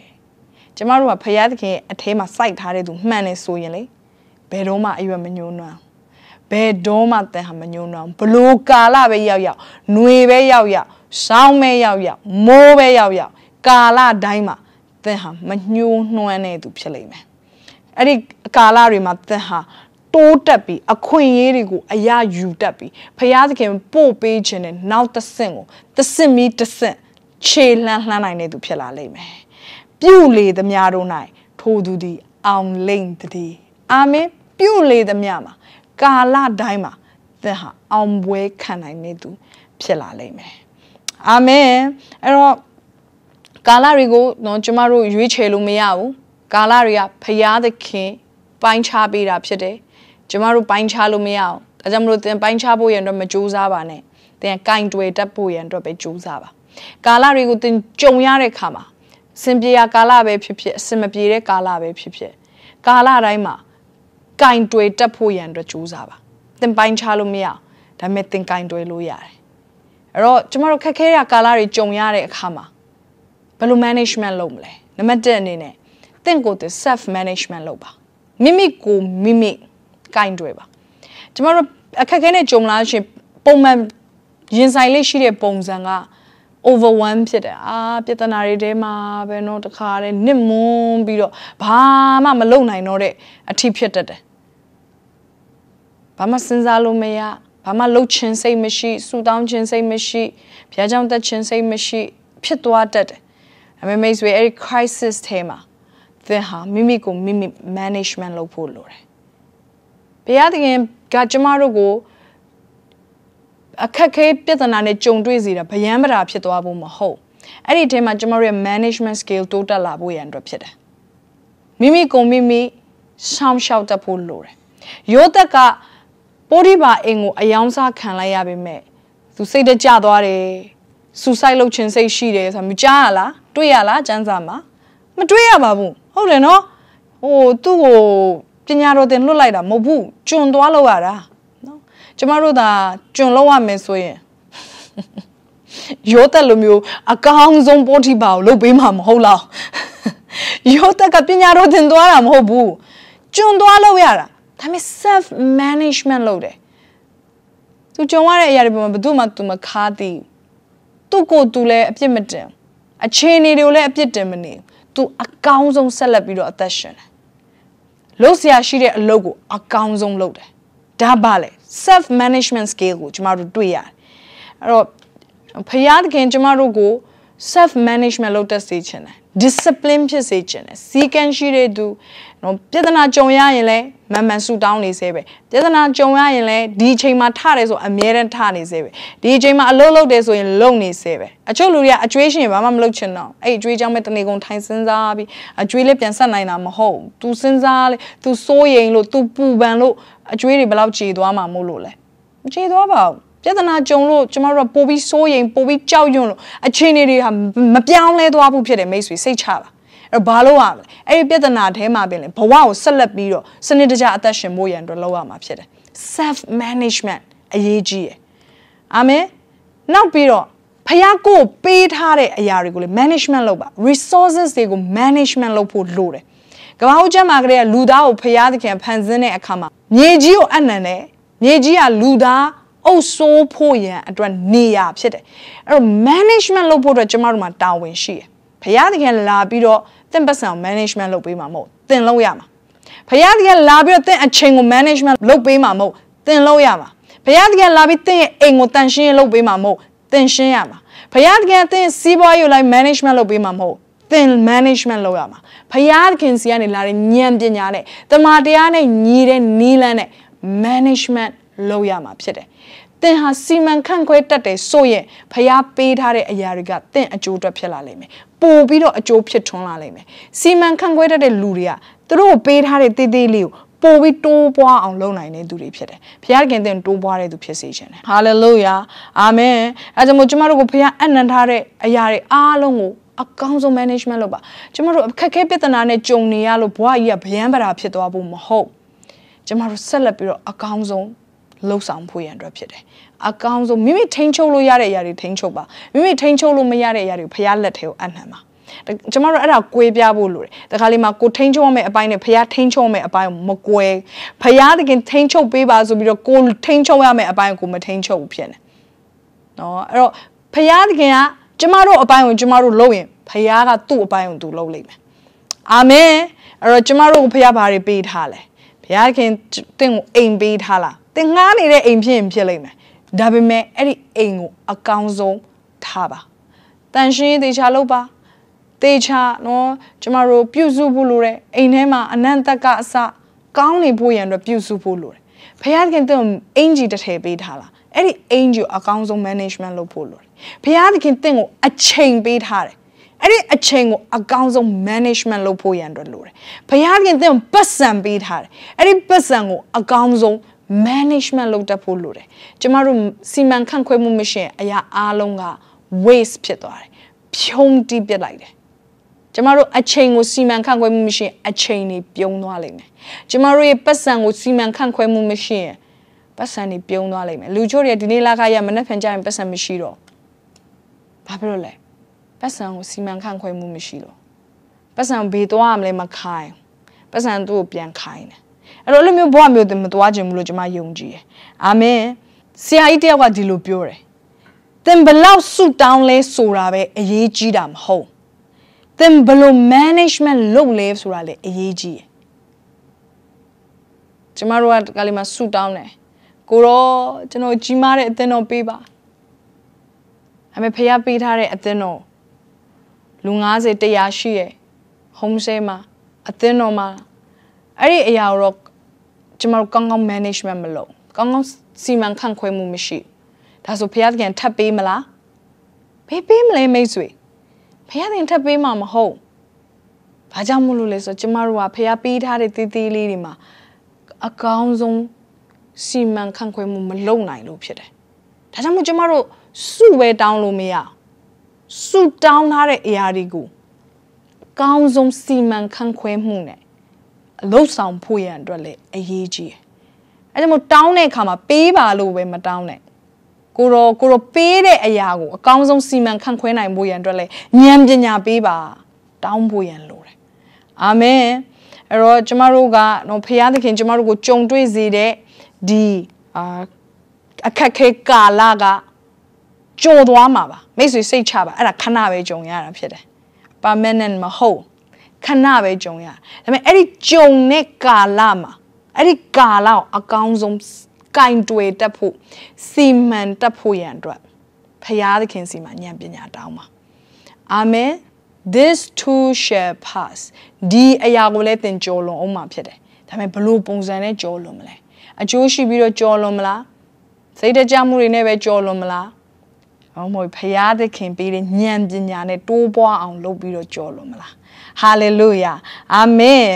ကျမတို့ကဖရာသခင်ရဲ့အထဲမှာစိုက်ထားတဲ့သူမှန်နေဆိုရင်လေဘယ်တော့မှအရွက်မညှိုးနွမ်းဘယ်တော့မှတန်ဟာမညှိုးနွမ်းဘလို့ကာလပဲရောက်ရောက်ຫນွေပဲရောက်ရောက်စောင်းပဲရောက်ရောက်မိုးပဲရောက်ရောက်ကာလတိုင်းမှာသင်ဟာမညှိုးနွမ်းတဲ့သူဖြစ်လိမ့်မယ်။အဲ့ဒီကာလတွေမှာသင်ဟာတိုးတက်ပြီးအခွင့်အရေးတွေကိုအရာယူတတ်ပြီးဖရာသခင်ပို့ပေးခြင်းနဲ့နောက်တစ်ဆင့်ကိုတစ်ဆင့်မီတစ်ဆင့်ခြေလှမ်းလှမ်းနိုင်တဲ့သူဖြစ်လာလိမ့်မယ် ပြုလေသမျှတို့၌ထိုသူသည် အောင်လိမ့်တည်းအာမင်ပြုလေသမျှမှာကာလတိုင်းမှာသင်ဟာအောင်ပွဲခံနိုင်တဲ့သူ ဖြစ်လာလိမ့်မယ်အာမင်အဲ့တော့ကာလတွေကိုတော့ကျမတို့ရွေးချယ်လို့မရဘူးကာလတွေကဖရာသခင် ပိုင်းခြားပေးတာဖြစ်တယ်ကျမတို့ပိုင်းခြားလို့မရအောင်ဒါကြောင့်မလို့သင်ပိုင်းခြားဖို့ရန်အတွက်မကြိုးစားပါနဲ့သင်ကင်တွယ်တတ်ဖို့ရန်အတွက်ပဲကြိုးစားပါကာလတွေကိုသင်ကြုံရတဲ့ခါမှာ စင်ပြေရကာလပဲဖြစ်ဖြစ်အစင်မပြေတဲ့ကာလပဲဖြစ်ဖြစ်ကာလတိုင်းမှာကင်တွေတက်ဖို့ရန်အတွက်ကြိုးစားပါသင်ပိုင်းခြားလို့မရဒါပေမဲ့သင်ကင်တွေလို့ရတယ်အဲ့တော့ကျမတို့ခက်ခဲတဲ့ကာလတွေကြုံရတဲ့အခါမှာဘယ်လို management လုပ်မလဲနံပါတ်1အနေနဲ့သင်ကိုယ်သ self management လုပ်ပါမိမိကိုမိမိကင်တွေပါကျမတို့အခက်ခဲနဲ့ကြုံလာရှင်ပုံမှန်ရင်ဆိုင်လေးရှိတဲ့ပုံစံက overwhelm ဖြစ်တယ်အာပြဿနာတွေထဲမှာပဲเนาะတခါတည်းနစ်မွန်းပြီးတော့ဘာမှမလုပ်နိုင်တော့တဲ့အထီးဖြစ်တတ်တယ်ဘာမှစဉ်းစားလို့မရဘာမှလှုပ်ချင်စိတ်မရှိဆူတောင်းချင်စိတ်မရှိဘုရားကြောင့်တက်ချင်စိတ်မရှိဖြစ်သွားတတ်တယ်အမေမိတ်ဆွေအဲ့ဒီ crisis ထဲမှာသင်ဟာမိမိကိုမိမိ management လုပ်ဖို့လိုတယ်ဘုရားသခင်ကကျမတို့ကို အခက်ခဲပြဿနာနဲ့ကြုံတွေ့စေတာဗျမ်းပရာဖြစ်သွားဖို့မဟုတ်အဲ့ဒီအထဲမှာကျမတို့ရဲ့ management skill တိုးတက်လာဖို့ရန်အတွက်ဖြစ်တယ်မိမိကိုမိမိရှောင်းရှောက်တတ်ဖို့လိုတယ်ယောသက်ကပိုဒီပါအင်ကိုအယောင်စားခံလိုက်ရပေမဲ့သူစိတ်တကြသွားတယ်ဆူဆိုက်လုပ်ခြင်းစိတ်ရှိတယ်ဆိုတာမကြားရလားတွေ့ရလားစမ်းစာမှာမတွေ့ရပါဘူးဟုတ်တယ်နော်ဟိုသူ့ကိုပညာတော်တင်လွတ်လိုက်တာမဟုတ်ဘူးကျွံသွားလို့ရတာ ကျမတို့သာကျွန်လောက်ရမယ်ဆိုရင်ရောတက်လိုမျိုးအကောင်းဆုံးပို့ထိပါကိုလုပ်ပေးမှာမဟုတ်လားရောတက်ကပညာတော်သင်သွားတာမဟုတ်ဘူးကျွန်သွားလို့ရတာဒါပေမဲ့ self management လုပ်တယ်သူကြုံရတဲ့အရာတွေပေါ်မှာဘယ်သူမှသူမခါသည်သူ့ကိုသူလည်းအပြစ်မတင်အခြေအနေတွေကိုလည်းအပြစ်တင်မနေသူအကောင်းဆုံးဆက်လက်ပြီးတော့အသက်ရှင်တယ်လုပ်ဆရာရှိတဲ့အလုပ်ကိုအကောင်းဆုံးလုပ်တယ် ဒါပါလေ self management skill ကိုကျမတို့တွေ့ရတယ်အဲ့တော့ဖယားသခင်ကျမတို့ကို self management လုပ်တတ်စေချင်တယ် discipline ဖြစ်စေချင်တယ်စီကံရှိတဲ့သူနော်ပြဿနာကြုံရရင်လည်းမန်မှန်ဆူတောင်းနေစေပဲပြဿနာကြုံရရင်လည်းဒီအချိန်မှာထတယ်ဆိုအမြဲတမ်းထနေစေပဲဒီအချိန်မှာအလုပ်လုပ်တယ်ဆိုရင်လုပ်နေစေပဲအချို့လူတွေကအကျွေးရှင်ဘာမှမလုပ်ချင်တော့အဲ့အကျွေးကြောင့်ပဲတနေကုန်ထိုင်စဉ်းစားပြီးအကျွေးလေးပြန်ဆက်နိုင်တာမဟုတ် तू စဉ်းစားလေ तू စိုးရိမ်လို့ तू ပူပန်လို့အကျွေးတွေဘယ်လောက်ကြေသွားမှာမို့လို့လဲမကြေသွားပါဘူး ပြဿနာကြုံလို့ကျမတို့ကပို့ပြီးစိုးရိမ်ပို့ပြီးကြောက်ရွံ့လို့အခြေအနေတွေဟာမပြောင်းလဲသွားဘူးဖြစ်တယ်မိတ်ဆွေစိတ်ချပါအဲ့ဘာလို့ရမလဲအဲ့ဒီပြဿနာထဲမှာပြင်လေဘဝကိုဆက်လက်ပြီးတော့စနစ်တကျအသက်ရှင်ဖို့ရန်အတွက်လုပ်ရမှာဖြစ်တယ် self management အရေးကြီးရယ်အာမင်နောက်ပြီးတော့ဖယားကိုပေးထားတဲ့အရာတွေကိုလေ management လုပ်ပါ resources တွေကို management လုပ်ဖို့လိုတယ်ကမ္ဘာ့ကျမ်းမာကလေးကလူသားကိုဖျားသခင်ဖန်ဆင်းတဲ့အခါမှာမြေကြီးကိုအနံ့တယ်မြေကြီးကလူသား အုပ်ဆိုးဖို့ရန်အတွက်နေရာဖြစ်တယ်အဲ့တော့ management လုပ်ဖို့အတွက်ကျမတို့မှာတာဝန်ရှိတယ်ဘုရားသခင်လာပြီးတော့သင်ပတ်စံ management လုပ်ပေးမှာမဟုတ်သင်လုပ်ရမှာဘုရားသခင်လာပြီးတော့သင်အချိန်ကို management လုပ်ပေးမှာမဟုတ်သင်လုပ်ရမှာဘုရားသခင်လာပြီးသင်ရဲ့အိမ်ကိုတန်ရှင်းရေးလုပ်ပေးမှာမဟုတ်သင်ရှင်းရမှာဘုရားသခင်သင်စီးပွားရေးလိုက် management လုပ်ပေးမှာမဟုတ်သင် management လုပ်ရမှာဘုရားသခင်စီကနေလာတဲ့ဉာဏ်ပညာနဲ့တမန်တရားနဲ့ညီတဲ့နီးလန်းနဲ့ management လုပ်ရမှာဖြစ်တယ်သင်ဟာစီမံခန့်ခွဲတတ်တယ်ဆိုရင်ဖျားပေးထားတဲ့အရာတွေကသင်အကျိုးအတွက်ဖြစ်လာလိမ့်မယ်ပို့ပြီးတော့အကျိုးဖြစ်ထွန်းလာလိမ့်မယ်စီမံခန့်ခွဲတတ်တဲ့လူတွေကသူတို့ပေးထားတဲ့တေးသေးလေးကိုပို့ပြီးတိုးပွားအောင်လုပ်နိုင်တဲ့သူတွေဖြစ်တယ်။ဘုရားခင်သင်တိုးပွားတဲ့သူဖြစ်စေခြင်းတယ်။ဟာလေလုယာ။အာမင်။အဲကြောင့်မို့ကျမတို့ကိုဘုရားအနံ့ထားတဲ့အရာတွေအားလုံးကိုအကောင်းဆုံး management လုပ်ပါကျမတို့အခက်အခဲပြဿနာနဲ့ကြုံနေရလို့ဘဝကြီးကဗျမ်းပရာဖြစ်သွားဖို့မဟုတ်ကျမတို့ဆက်လက်ပြီးတော့အကောင်းဆုံး လှုပ်ဆောင်ဖို့ရန်အတွက်ဖြစ်တယ်အကောင်းဆုံးမိမိထိန်းချုပ်လို့ရတဲ့အရာတွေထိန်းချုပ်ပါမိမိထိန်းချုပ်လို့မရတဲ့အရာတွေဖရားလက်ထဲကိုအနှံပါကျမတို့အဲ့ဒါကွဲပြားဖို့လိုတယ်တခါလေးမှာကိုထိန်းချုပ်ရမယ့်အပိုင်းနဲ့ဖရားထိန်းချုပ်ရမယ့်အပိုင်းကိုမကွဲဖရားတကင်ထိန်းချုပ်ပေးပါဆိုပြီးတော့ကိုထိန်းချုပ်ရမယ့်အပိုင်းကိုမထိန်းချုပ်ဘူးဖြစ်နေနော်အဲ့တော့ဖရားတကင်ကကျမတို့အပိုင်းကိုကျမတို့လုပ်ရင်ဖရားကသူ့အပိုင်းကိုသူလုပ်လိမ့်မယ်အာမင်အဲ့တော့ကျမတို့ကိုဖရားဘာတွေပေးထားလဲဘုရားခင်တင့်ကိုအိမ်ပေးထားလား တင်ငားနေတဲ့အိမ်ဖြစ်ရင်ဖြစ်လိမ့်မယ်ဒါပေမဲ့အဲ့ဒီအိမ်ကိုအကောင်းဆုံးထားပါတန်ရှင်းတေချာလုပ်ပါတေချာနော်ကျမတို့ပြုစုဖို့လိုတယ်အိမ်ထဲမှာအနန္တကအစကောင်းနေဖို့ရန်အတွက်ပြုစုဖို့လိုတယ်ဖခင်တင်အင်ဂျီတစ်ထည်ပေးထားလားအဲ့ဒီအင်ဂျီအကောင်းဆုံး management လုပ်ဖို့လိုတယ်ဖခင်တင်ကိုအချိန်ပေးထားတယ်အဲ့ဒီအချိန်ကိုအကောင်းဆုံး management လုပ်ဖို့ရန်အတွက်လိုတယ်ဘုရားခင်သင်ပတ်စံပေးထားတယ်အဲ့ဒီပတ်စံကိုအကောင်းဆုံး management လုပ်တတ်ဖို့လိုတယ်ကျမတို့စီမံခန့်ခွဲမှုမရှိရင်အရာအားလုံးက waste ဖြစ်သွားတယ်ဖြုံးတီးပစ်လိုက်တယ်ကျမတို့အချိန်ကိုစီမံခန့်ခွဲမှုမရှိရင်အချိန်တွေပြုံးသွားလိမ့်မယ်ကျမတို့ရဲ့ပတ်စံကိုစီမံခန့်ခွဲမှုမရှိရင်ပတ်စံတွေပြုံးသွားလိမ့်မယ်လူချို့တွေဒီနေ့လာခရမနေ့ဖန်ကြရင်ပတ်စံမရှိတော့ဘာဖြစ်လို့လဲပတ်စံကိုစီမံခန့်ခွဲမှုမရှိလို့ပတ်စံဘေးသွားမလဲမခိုင်းပတ်စံသူ့ကိုပြန်ခိုင်းတယ် အဲ့တော့အဲ့လိုမျိုးဘဝမျိုးတင်မသွားခြင်းဘူးလို့ကျွန်မယုံကြည်တယ်အာမင်ဆရာကြီးတယောက်ကဒီလိုပြောတယ်သင်ဘလောက်ဆူတောင်းလဲဆိုတာပဲအရေးကြီးတာမဟုတ်သင်ဘလို့ management လုပ်လဲဆိုတာလေအရေးကြီးတယ်ကျမတို့ကကလေးမှာဆူတောင်းတယ်ကိုတော့ကျွန်တော်ကြီးမားတဲ့အသင်းတော်ပေးပါအမေဖះပေးထားတဲ့အသင်းတော်လူ90 100ရှိရဲ့ home stay မှာအသင်းတော်မှာအဲ့ဒီအရာတော့ ကျမတို့ကောင်းကောင်း management မလုပ်ကောင်းကောင်းစီမံခန့်ခွဲမှုမရှိဒါဆိုဖះသခင်ထပ်ပေးမလားဘေးပေးမလဲမိတ်ဆွေဖះသခင်ထပ်ပေးမှာမဟုတ်ဘာကြောင့်မလို့လဲဆိုတော့ကျမတို့ကဖះပေးထားတဲ့တီးတီးလေးတွေမှာအကောင်းဆုံးစီမံခန့်ခွဲမှုမလုပ်နိုင်လို့ဖြစ်တယ်ဒါကြောင့်မို့ကျမတို့စုပဲတောင်းလို့မရစုတောင်းထားတဲ့အရာတွေကိုအကောင်းဆုံးစီမံခန့်ခွဲမှုနဲ့ အလုဆောင်ဖို့ရန်အတွက်လည်းအရေးကြီးတယ်။အဲဒါမို့တောင်းတဲ့အခါမှာပေးပါလို့ပဲမတောင်းနဲ့။ကိုရောကိုရောပေးတဲ့အရာကိုအကောင်းဆုံးစီမံခန့်ခွဲနိုင်ဖို့ရန်အတွက်လည်းဉာဏ်ပညာပေးပါတောင်းဖို့ရန်လိုတယ်။အာမင်။အဲ့တော့ကျမတို့ကနော်ဖခင်သခင်ကျမတို့ကိုကြုံတွေ့စေတဲ့ဒီအာအခက်ခဲကာလကကြော်သွားမှာပါမိတ်ဆွေစိတ်ချပါအဲ့ဒါခဏပဲကြုံရတာဖြစ်တယ် permanent မဟုတ် ခဏပဲကြုံရဒါပေမဲ့အဲ့ဒီကြုံတဲ့ကာလမှာအဲ့ဒီကာလကိုအကောင်းဆုံးကင်တွေတတ်ဖို့စီမံတတ်ဖို့ရန်အတွက်ဖရာသခင်စီမှာဉာဏ်ပညာတောင်းပါအာမင် this too shall pass ဒီအရာကိုလည်းသင်ကြော်လွန်အောင်မှာဖြစ်တယ်ဒါပေမဲ့ဘလို့ပုံစံနဲ့ကြော်လွန်မလဲအကျိုးရှိပြီးတော့ကြော်လွန်မလားစိတ်တကြမှုတွေနဲ့ပဲကြော်လွန်မလားဟောမို့ဖရာသခင်ပေးတဲ့ဉာဏ်ပညာနဲ့တိုးပွားအောင်လုပ်ပြီးတော့ကြော်လွန်မလား ဟာလေလုယာအာမင်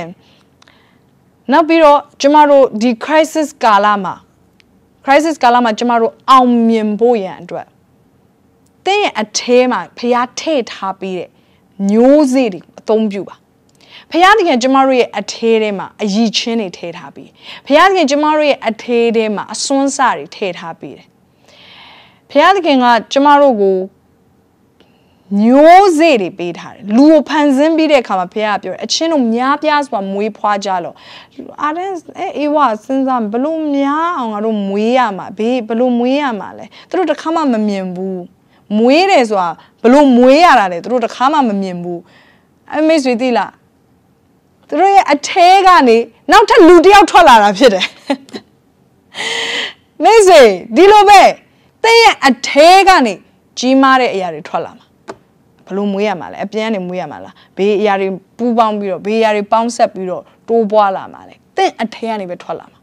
နောက်ပြီးတော့ကျမတို့ဒီ crisis ကာလမှာ crisis ကာလမှာကျမတို့အောင်မြင်ဖို့ရန်အတွက်တင်းရဲ့အထဲမှာဖျားထည့်ထားပြီးတဲ့မျိုးစေ့တွေအသုံးပြုပါဖျားသခင်ကျမတို့ရဲ့အထဲထဲမှာအယီချင်းတွေထည့်ထားပြီးဖျားသခင်ကျမတို့ရဲ့အထဲထဲမှာအစွန်းစတွေထည့်ထားပြီးတယ်ဖျားသခင်ကကျမတို့ကို မျိုးစေ့တွေပေးထားတယ်လူကိုဖန်ဆင်းပြီးတဲ့အခါမှာဖခင်ကပြောတယ်အချင်းတို့များပြားစွာမွေးဖွားကြလို့အာရန်အဲအေဝစဉ်းစားဘလို့များအောင်ငါတို့မွေးရမှာဘေးဘလို့မွေးရမှာလဲသူတို့တစ်ခါမှမမြင်ဘူးမွေးတယ်ဆိုတာဘလို့မွေးရတာလဲသူတို့တစ်ခါမှမမြင်ဘူးအမေဆွေသိလားသူတို့ရဲ့အထဲကနေနောက်ထပ်လူတစ်ယောက်ထွက်လာတာဖြစ်တယ်မိတ်ဆွေဒီလိုပဲတင်းရဲ့အထဲကနေကြီးမားတဲ့အရာတွေထွက်လာမှာ ဘလို့မွေးရမှာလဲအပြန်နေမွေးရမှာလားဘေးအရာတွေပူပေါင်းပြီးတော့ဘေးအရာတွေပေါင်းဆက်ပြီးတော့တိုးပွားလာမှာလဲတင်းအထဲကနေပဲထွက်လာမှာ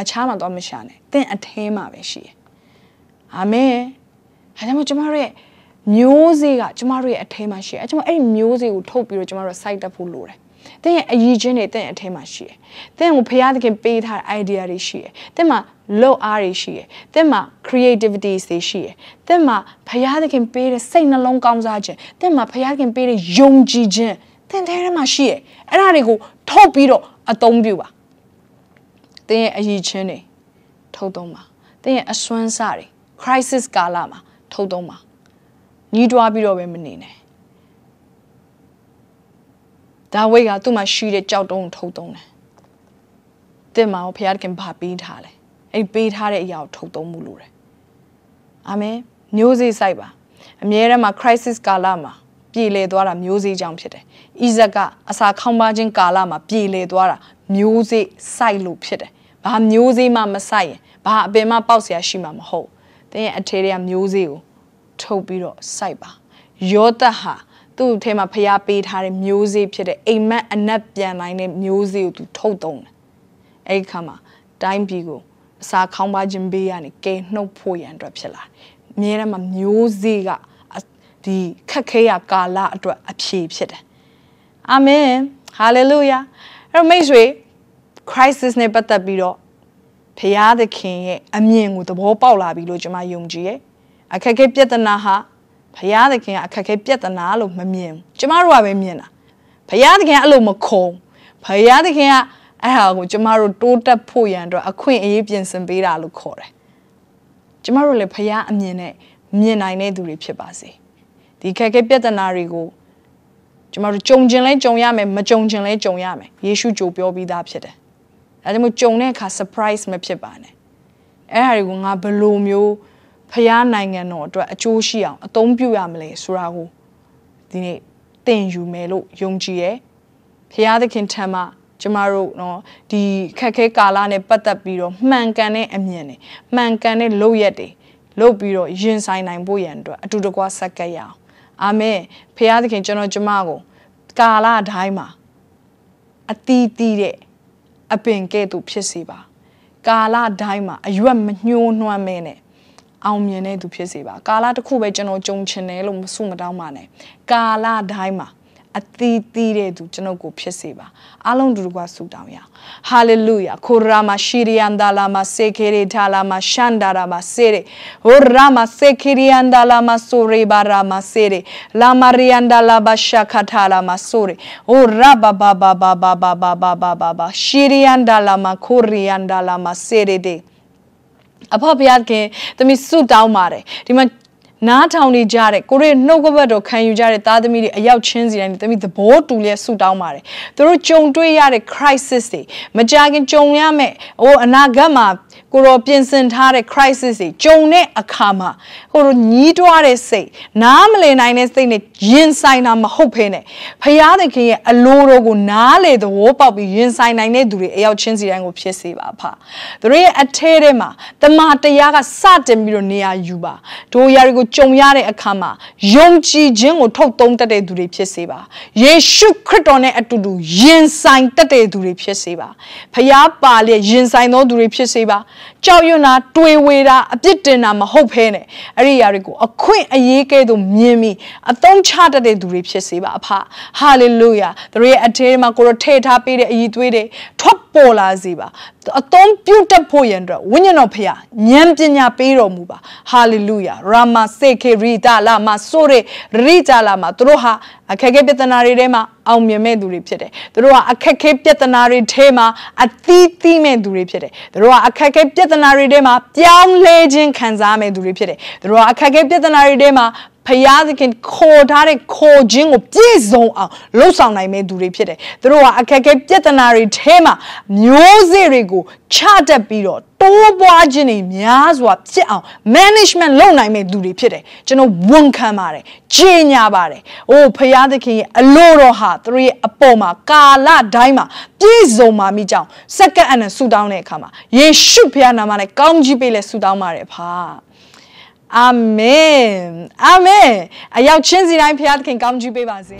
အခြားမှာတော့မရှာနဲ့တင်းအထဲမှာပဲရှိတယ်အာမင်အဲဒါမှကျမတို့ရဲ့မျိုးစေ့ကကျမတို့ရဲ့အထဲမှာရှိတယ်အဲကျမအဲ့ဒီမျိုးစေ့ကိုထုတ်ပြီးတော့ကျမတို့စိုက်တတ်ဖို့လိုတယ်။ တင်းရဲ့အည်ချင်းတွေတင်းအထဲမှာရှိတယ်။တင်းကိုဖျားသခင်ပေးထားတဲ့ idea တွေရှိတယ်။တင်းမှာလောအားတွေရှိတယ်။တင်းမှာ creativity တွေရှိတယ်။တင်းမှာဖျားသခင်ပေးတဲ့စိတ်နှလုံးကောင်းစားခြင်း။တင်းမှာဖျားသခင်ပေးတဲ့ယုံကြည်ခြင်းတင်းထဲမှာရှိတယ်။အဲ့ဒါတွေကိုထုတ်ပြီးတော့အသုံးပြုပါ။တင်းရဲ့အည်ချင်းတွေထုတ်သုံးပါ။တင်းရဲ့အစွမ်းစတွေ crisis ကာလမှာထုတ်သုံးပါ။ညီးတွားပြီးတော့ပဲမနေနဲ့ ဒါဝိတ်ကသူ့မှာရှိတဲ့ကြောက်တုံးကိုထုတ်သုံးတယ်။တဲ့မှာဘုရားခင်ဗာပေးထားလဲ။အဲ့ပေးထားတဲ့အရာကိုထုတ်သုံးမှုလို့တယ်။အာမင်။မျိုးစေ့စိုက်ပါ။အမြဲတမ်းမှာ crisis ကာလမှာပြည်လေသွားတာမျိုးစေ့ကြောင့်ဖြစ်တယ်။ဣဇက်ကအစာခေါင်းပါခြင်းကာလမှာပြည်လေသွားတာမျိုးစေ့စိုက်လို့ဖြစ်တယ်။ဘာမျိုးစေ့မှမစိုက်ရင်ဘာအပင်မှပေါက်เสียရှိမှာမဟုတ်။တဲ့ရဲ့အထေတွေကမျိုးစေ့ကိုထုတ်ပြီးတော့စိုက်ပါ။ယောသဟာ သူ့ထဲမှာဖျားပေးထားတဲ့မျိုးစေ့ဖြစ်တဲ့အိမ်မက်အနက်ပြန်နိုင်တဲ့မျိုးစေ့ကိုသူထုတ်သုံးတယ်။အဲ့ဒီခါမှာတိုင်းပြည်ကိုအစာခေါင်းပါခြင်းဘေးကနေကယ်နှုတ်ဖို့ရန်အတွက်ဖြစ်လာတယ်။အများရမှာမျိုးစေ့ကဒီခက်ခဲရကာလအတွက်အဖြေဖြစ်တယ်။အာမင်။ဟာလေလုယာ။အဲ့တော့မိတ်ဆွေ crisis နဲ့ပတ်သက်ပြီးတော့ဖရာသခင်ရဲ့အမြင်ကိုသဘောပေါက်လာပြီလို့ကျွန်မယုံကြည်ရဲ့။အခက်အခဲပြဿနာဟာ ဘုရားသခင်ကအခက်ခဲပြဿနာလို့မမြင်ဘူးကျမတို့ကပဲမြင်တာဘုရားသခင်ကအဲ့လိုမခုံဘုရားသခင်ကအဲ့ဟာကိုကျမတို့တိုးတက်ဖို့ရန်အတွက်အခွင့်အရေးပြင်ဆင်ပေးတာလို့ခေါ်တယ်ကျမတို့လည်းဘုရားအမြင်နဲ့မြင်နိုင်တဲ့သူတွေဖြစ်ပါစေဒီခက်ခဲပြဿနာတွေကိုကျမတို့ကြုံကျင်လဲကြုံရမယ်မကြုံကျင်လဲကြုံရမယ်ယေရှုကြိုပြောပြီးသားဖြစ်တယ်အဲဒါကြောင့်ကြုံတဲ့အခါ surprise မဖြစ်ပါနဲ့အဲ့ဟာတွေကိုငါဘယ်လိုမျိုး ဖျားနိုင်ငံတော်အတွက်အကျိုးရှိအောင်အသုံးပြုရမလဲဆိုတာကိုဒီနေ့သင်ယူမယ်လို့ယုံကြည်ရဲ့ဖျားသခင်ထံမှာကျမတို့နော်ဒီခက်ခဲကာလနဲ့ပတ်သက်ပြီးတော့မှန်ကန်တဲ့အမြင်တွေမှန်ကန်တဲ့လုပ်ရက်တွေလုပ်ပြီးတော့ရင်ဆိုင်နိုင်ဖို့ရန်အတွက်အတူတကွဆက်ကပ်ရအောင်အာမင်ဖခင်သခင်ကျွန်တော်ကျမကိုကာလတိုင်းမှာအတီးတီးတဲ့အပင်ကဲ့သို့ဖြစ်စေပါ ကာလတိုင်းမှာအရွက်မညှိုးနှွမ်းမဲနဲ့ အောင်မြင်တဲ့သူဖြစ်စေပါကာလတစ်ခုပဲကျွန်တော်ကြုံချင်တယ်လို့မဆုမတောင်းပါနဲ့ကာလတိုင်းမှာအသီးသီးတဲ့သူကျွန်ုပ်ကိုဖြစ်စေပါအားလုံးတူတူကဆုတောင်းရအောင်ဟာလေလုယာခိုရာမရှိရီယန်ဒါလာမစေခေရီထာလာမရှန်ဒါရာမစေရေဟိုရာမစေခေရီယန်ဒါလာမဆိုရေဘာရာမစေရေလာမရီယန်ဒါလာဘရှာခထာလာမဆိုရေဟိုရာဘဘာဘာဘာဘာဘာဘာဘာဘာဘာရှိရီယန်ဒါလာမခိုရီယန်ဒါလာမစေရေတဲ့ အဖဖျားခင်သမီးဆုတောင်းပါတယ်ဒီမှာနားထောင်နေကြတဲ့ကိုရဲ့နှုတ်ကပတ်တော်ခံယူကြတဲ့သားသမီးတွေအရောက်ချင်းစီတိုင်းသမီးသဘောတူလျက်ဆုတောင်းပါတယ်သူတို့ကြုံတွေ့ရတဲ့ crisis တွေမကြခင်ကြုံရမယ့်ဟိုအနာဂတ်မှာကိုရောပြင်ဆင်ထားတဲ့ crisis တွေကြုံတဲ့အခါမှာကိုရောညီးတွားတဲ့စိတ်နားမလည်နိုင်တဲ့စိတ်နဲ့ရင်ဆိုင်တာမဟုတ်ဖ ೇನೆ ဖရာသခင်ရဲ့အလိုတော်ကိုနားလေသဘောပေါက်ပြီးရင်ဆိုင်နိုင်တဲ့သူတွေအရောက်ချင်းစီတိုင်းကိုဖြစ်စေပါဖသူတို့ရဲ့အထဲထဲမှာတမန်တရားကစတင်ပြီးတော့နေရာယူပါတို့ရာတွေကိုကြုံရတဲ့အခါမှာယုံကြည်ခြင်းကိုထုတ်သုံးတတ်တဲ့သူတွေဖြစ်စေပါယေရှုခရစ်တော်နဲ့အတူတူရင်ဆိုင်တတ်တဲ့သူတွေဖြစ်စေပါဖရာပါလျက်ရင်ဆိုင်သောသူတွေဖြစ်စေပါကြောက်ရွံ့တာတွေးဝေတာအပြစ်တင်တာမဟုတ်ဘဲနဲ့အဲ့ဒီຢာတွေကိုအခွင့်အရေးကဲ့သို့မြင်ပြီးအသုံးချတတ်တဲ့သူတွေဖြစ်စေပါအဖဟာလေလုယာသူတို့ရဲ့အထဲမှာကိုရထည့်ထားပေးတဲ့အည်သွေးတွေထွက်ပေါ်လာစေပါအသုံးပြုတတ်ဖို့ရန်အတွက်ဝိညာဉ်တော်ဖခင်ဉာဏ်ပညာပေးတော်မူပါဟာလေလုယာရာမစေခေရီတာလာမဆိုရေရိတာလာမသူတို့ဟာအခက်အခဲပြဿနာတွေထဲမှာအောင်မြင်မဲ့သူတွေဖြစ်တယ်သူတို့ကအခက်အခဲပြဿနာတွေထဲမှာအသီးသီးမဲ့သူတွေဖြစ်တယ်သူတို့ကအခက်အခဲပြဿနာတွေထဲမှာပြောင်းလဲခြင်းခံစားမဲ့သူတွေဖြစ်တယ်သူတို့ကအခက်အခဲပြဿနာတွေထဲမှာ ဖယားသခင်ခေါ်ထားတဲ့ခေါ်ခြင်းကိုပြည့်စုံအောင်လှုပ်ဆောင်နိုင်မဲ့သူတွေဖြစ်တယ်သူတို့ကအခက်အခဲပြဿနာတွေထဲမှာမျိုးစေ့တွေကိုချတက်ပြီးတော့တိုးပွားခြင်းတွေများစွာဖြစ်အောင် management လုပ်နိုင်မဲ့သူတွေဖြစ်တယ်ကျွန်တော်ဝန်ခံပါတယ်ကြီးညာပါတယ်အိုးဖယားသခင်ရဲ့အလိုတော်ဟာသူတို့ရဲ့အပေါ်မှာကာလတိုင်းမှာပြည့်စုံပါမိကြောင်းစက္ကန့်အနဆူတောင်းတဲ့အခါမှာယေရှုဖယားနာမနဲ့ကောင်းကြီးပေးလဲဆူတောင်းပါတယ်ဖာ အာမင်အာမင်အရောက်ချင်းစီတိုင်းဖခင်ကောင်းချီးပေးပါစေ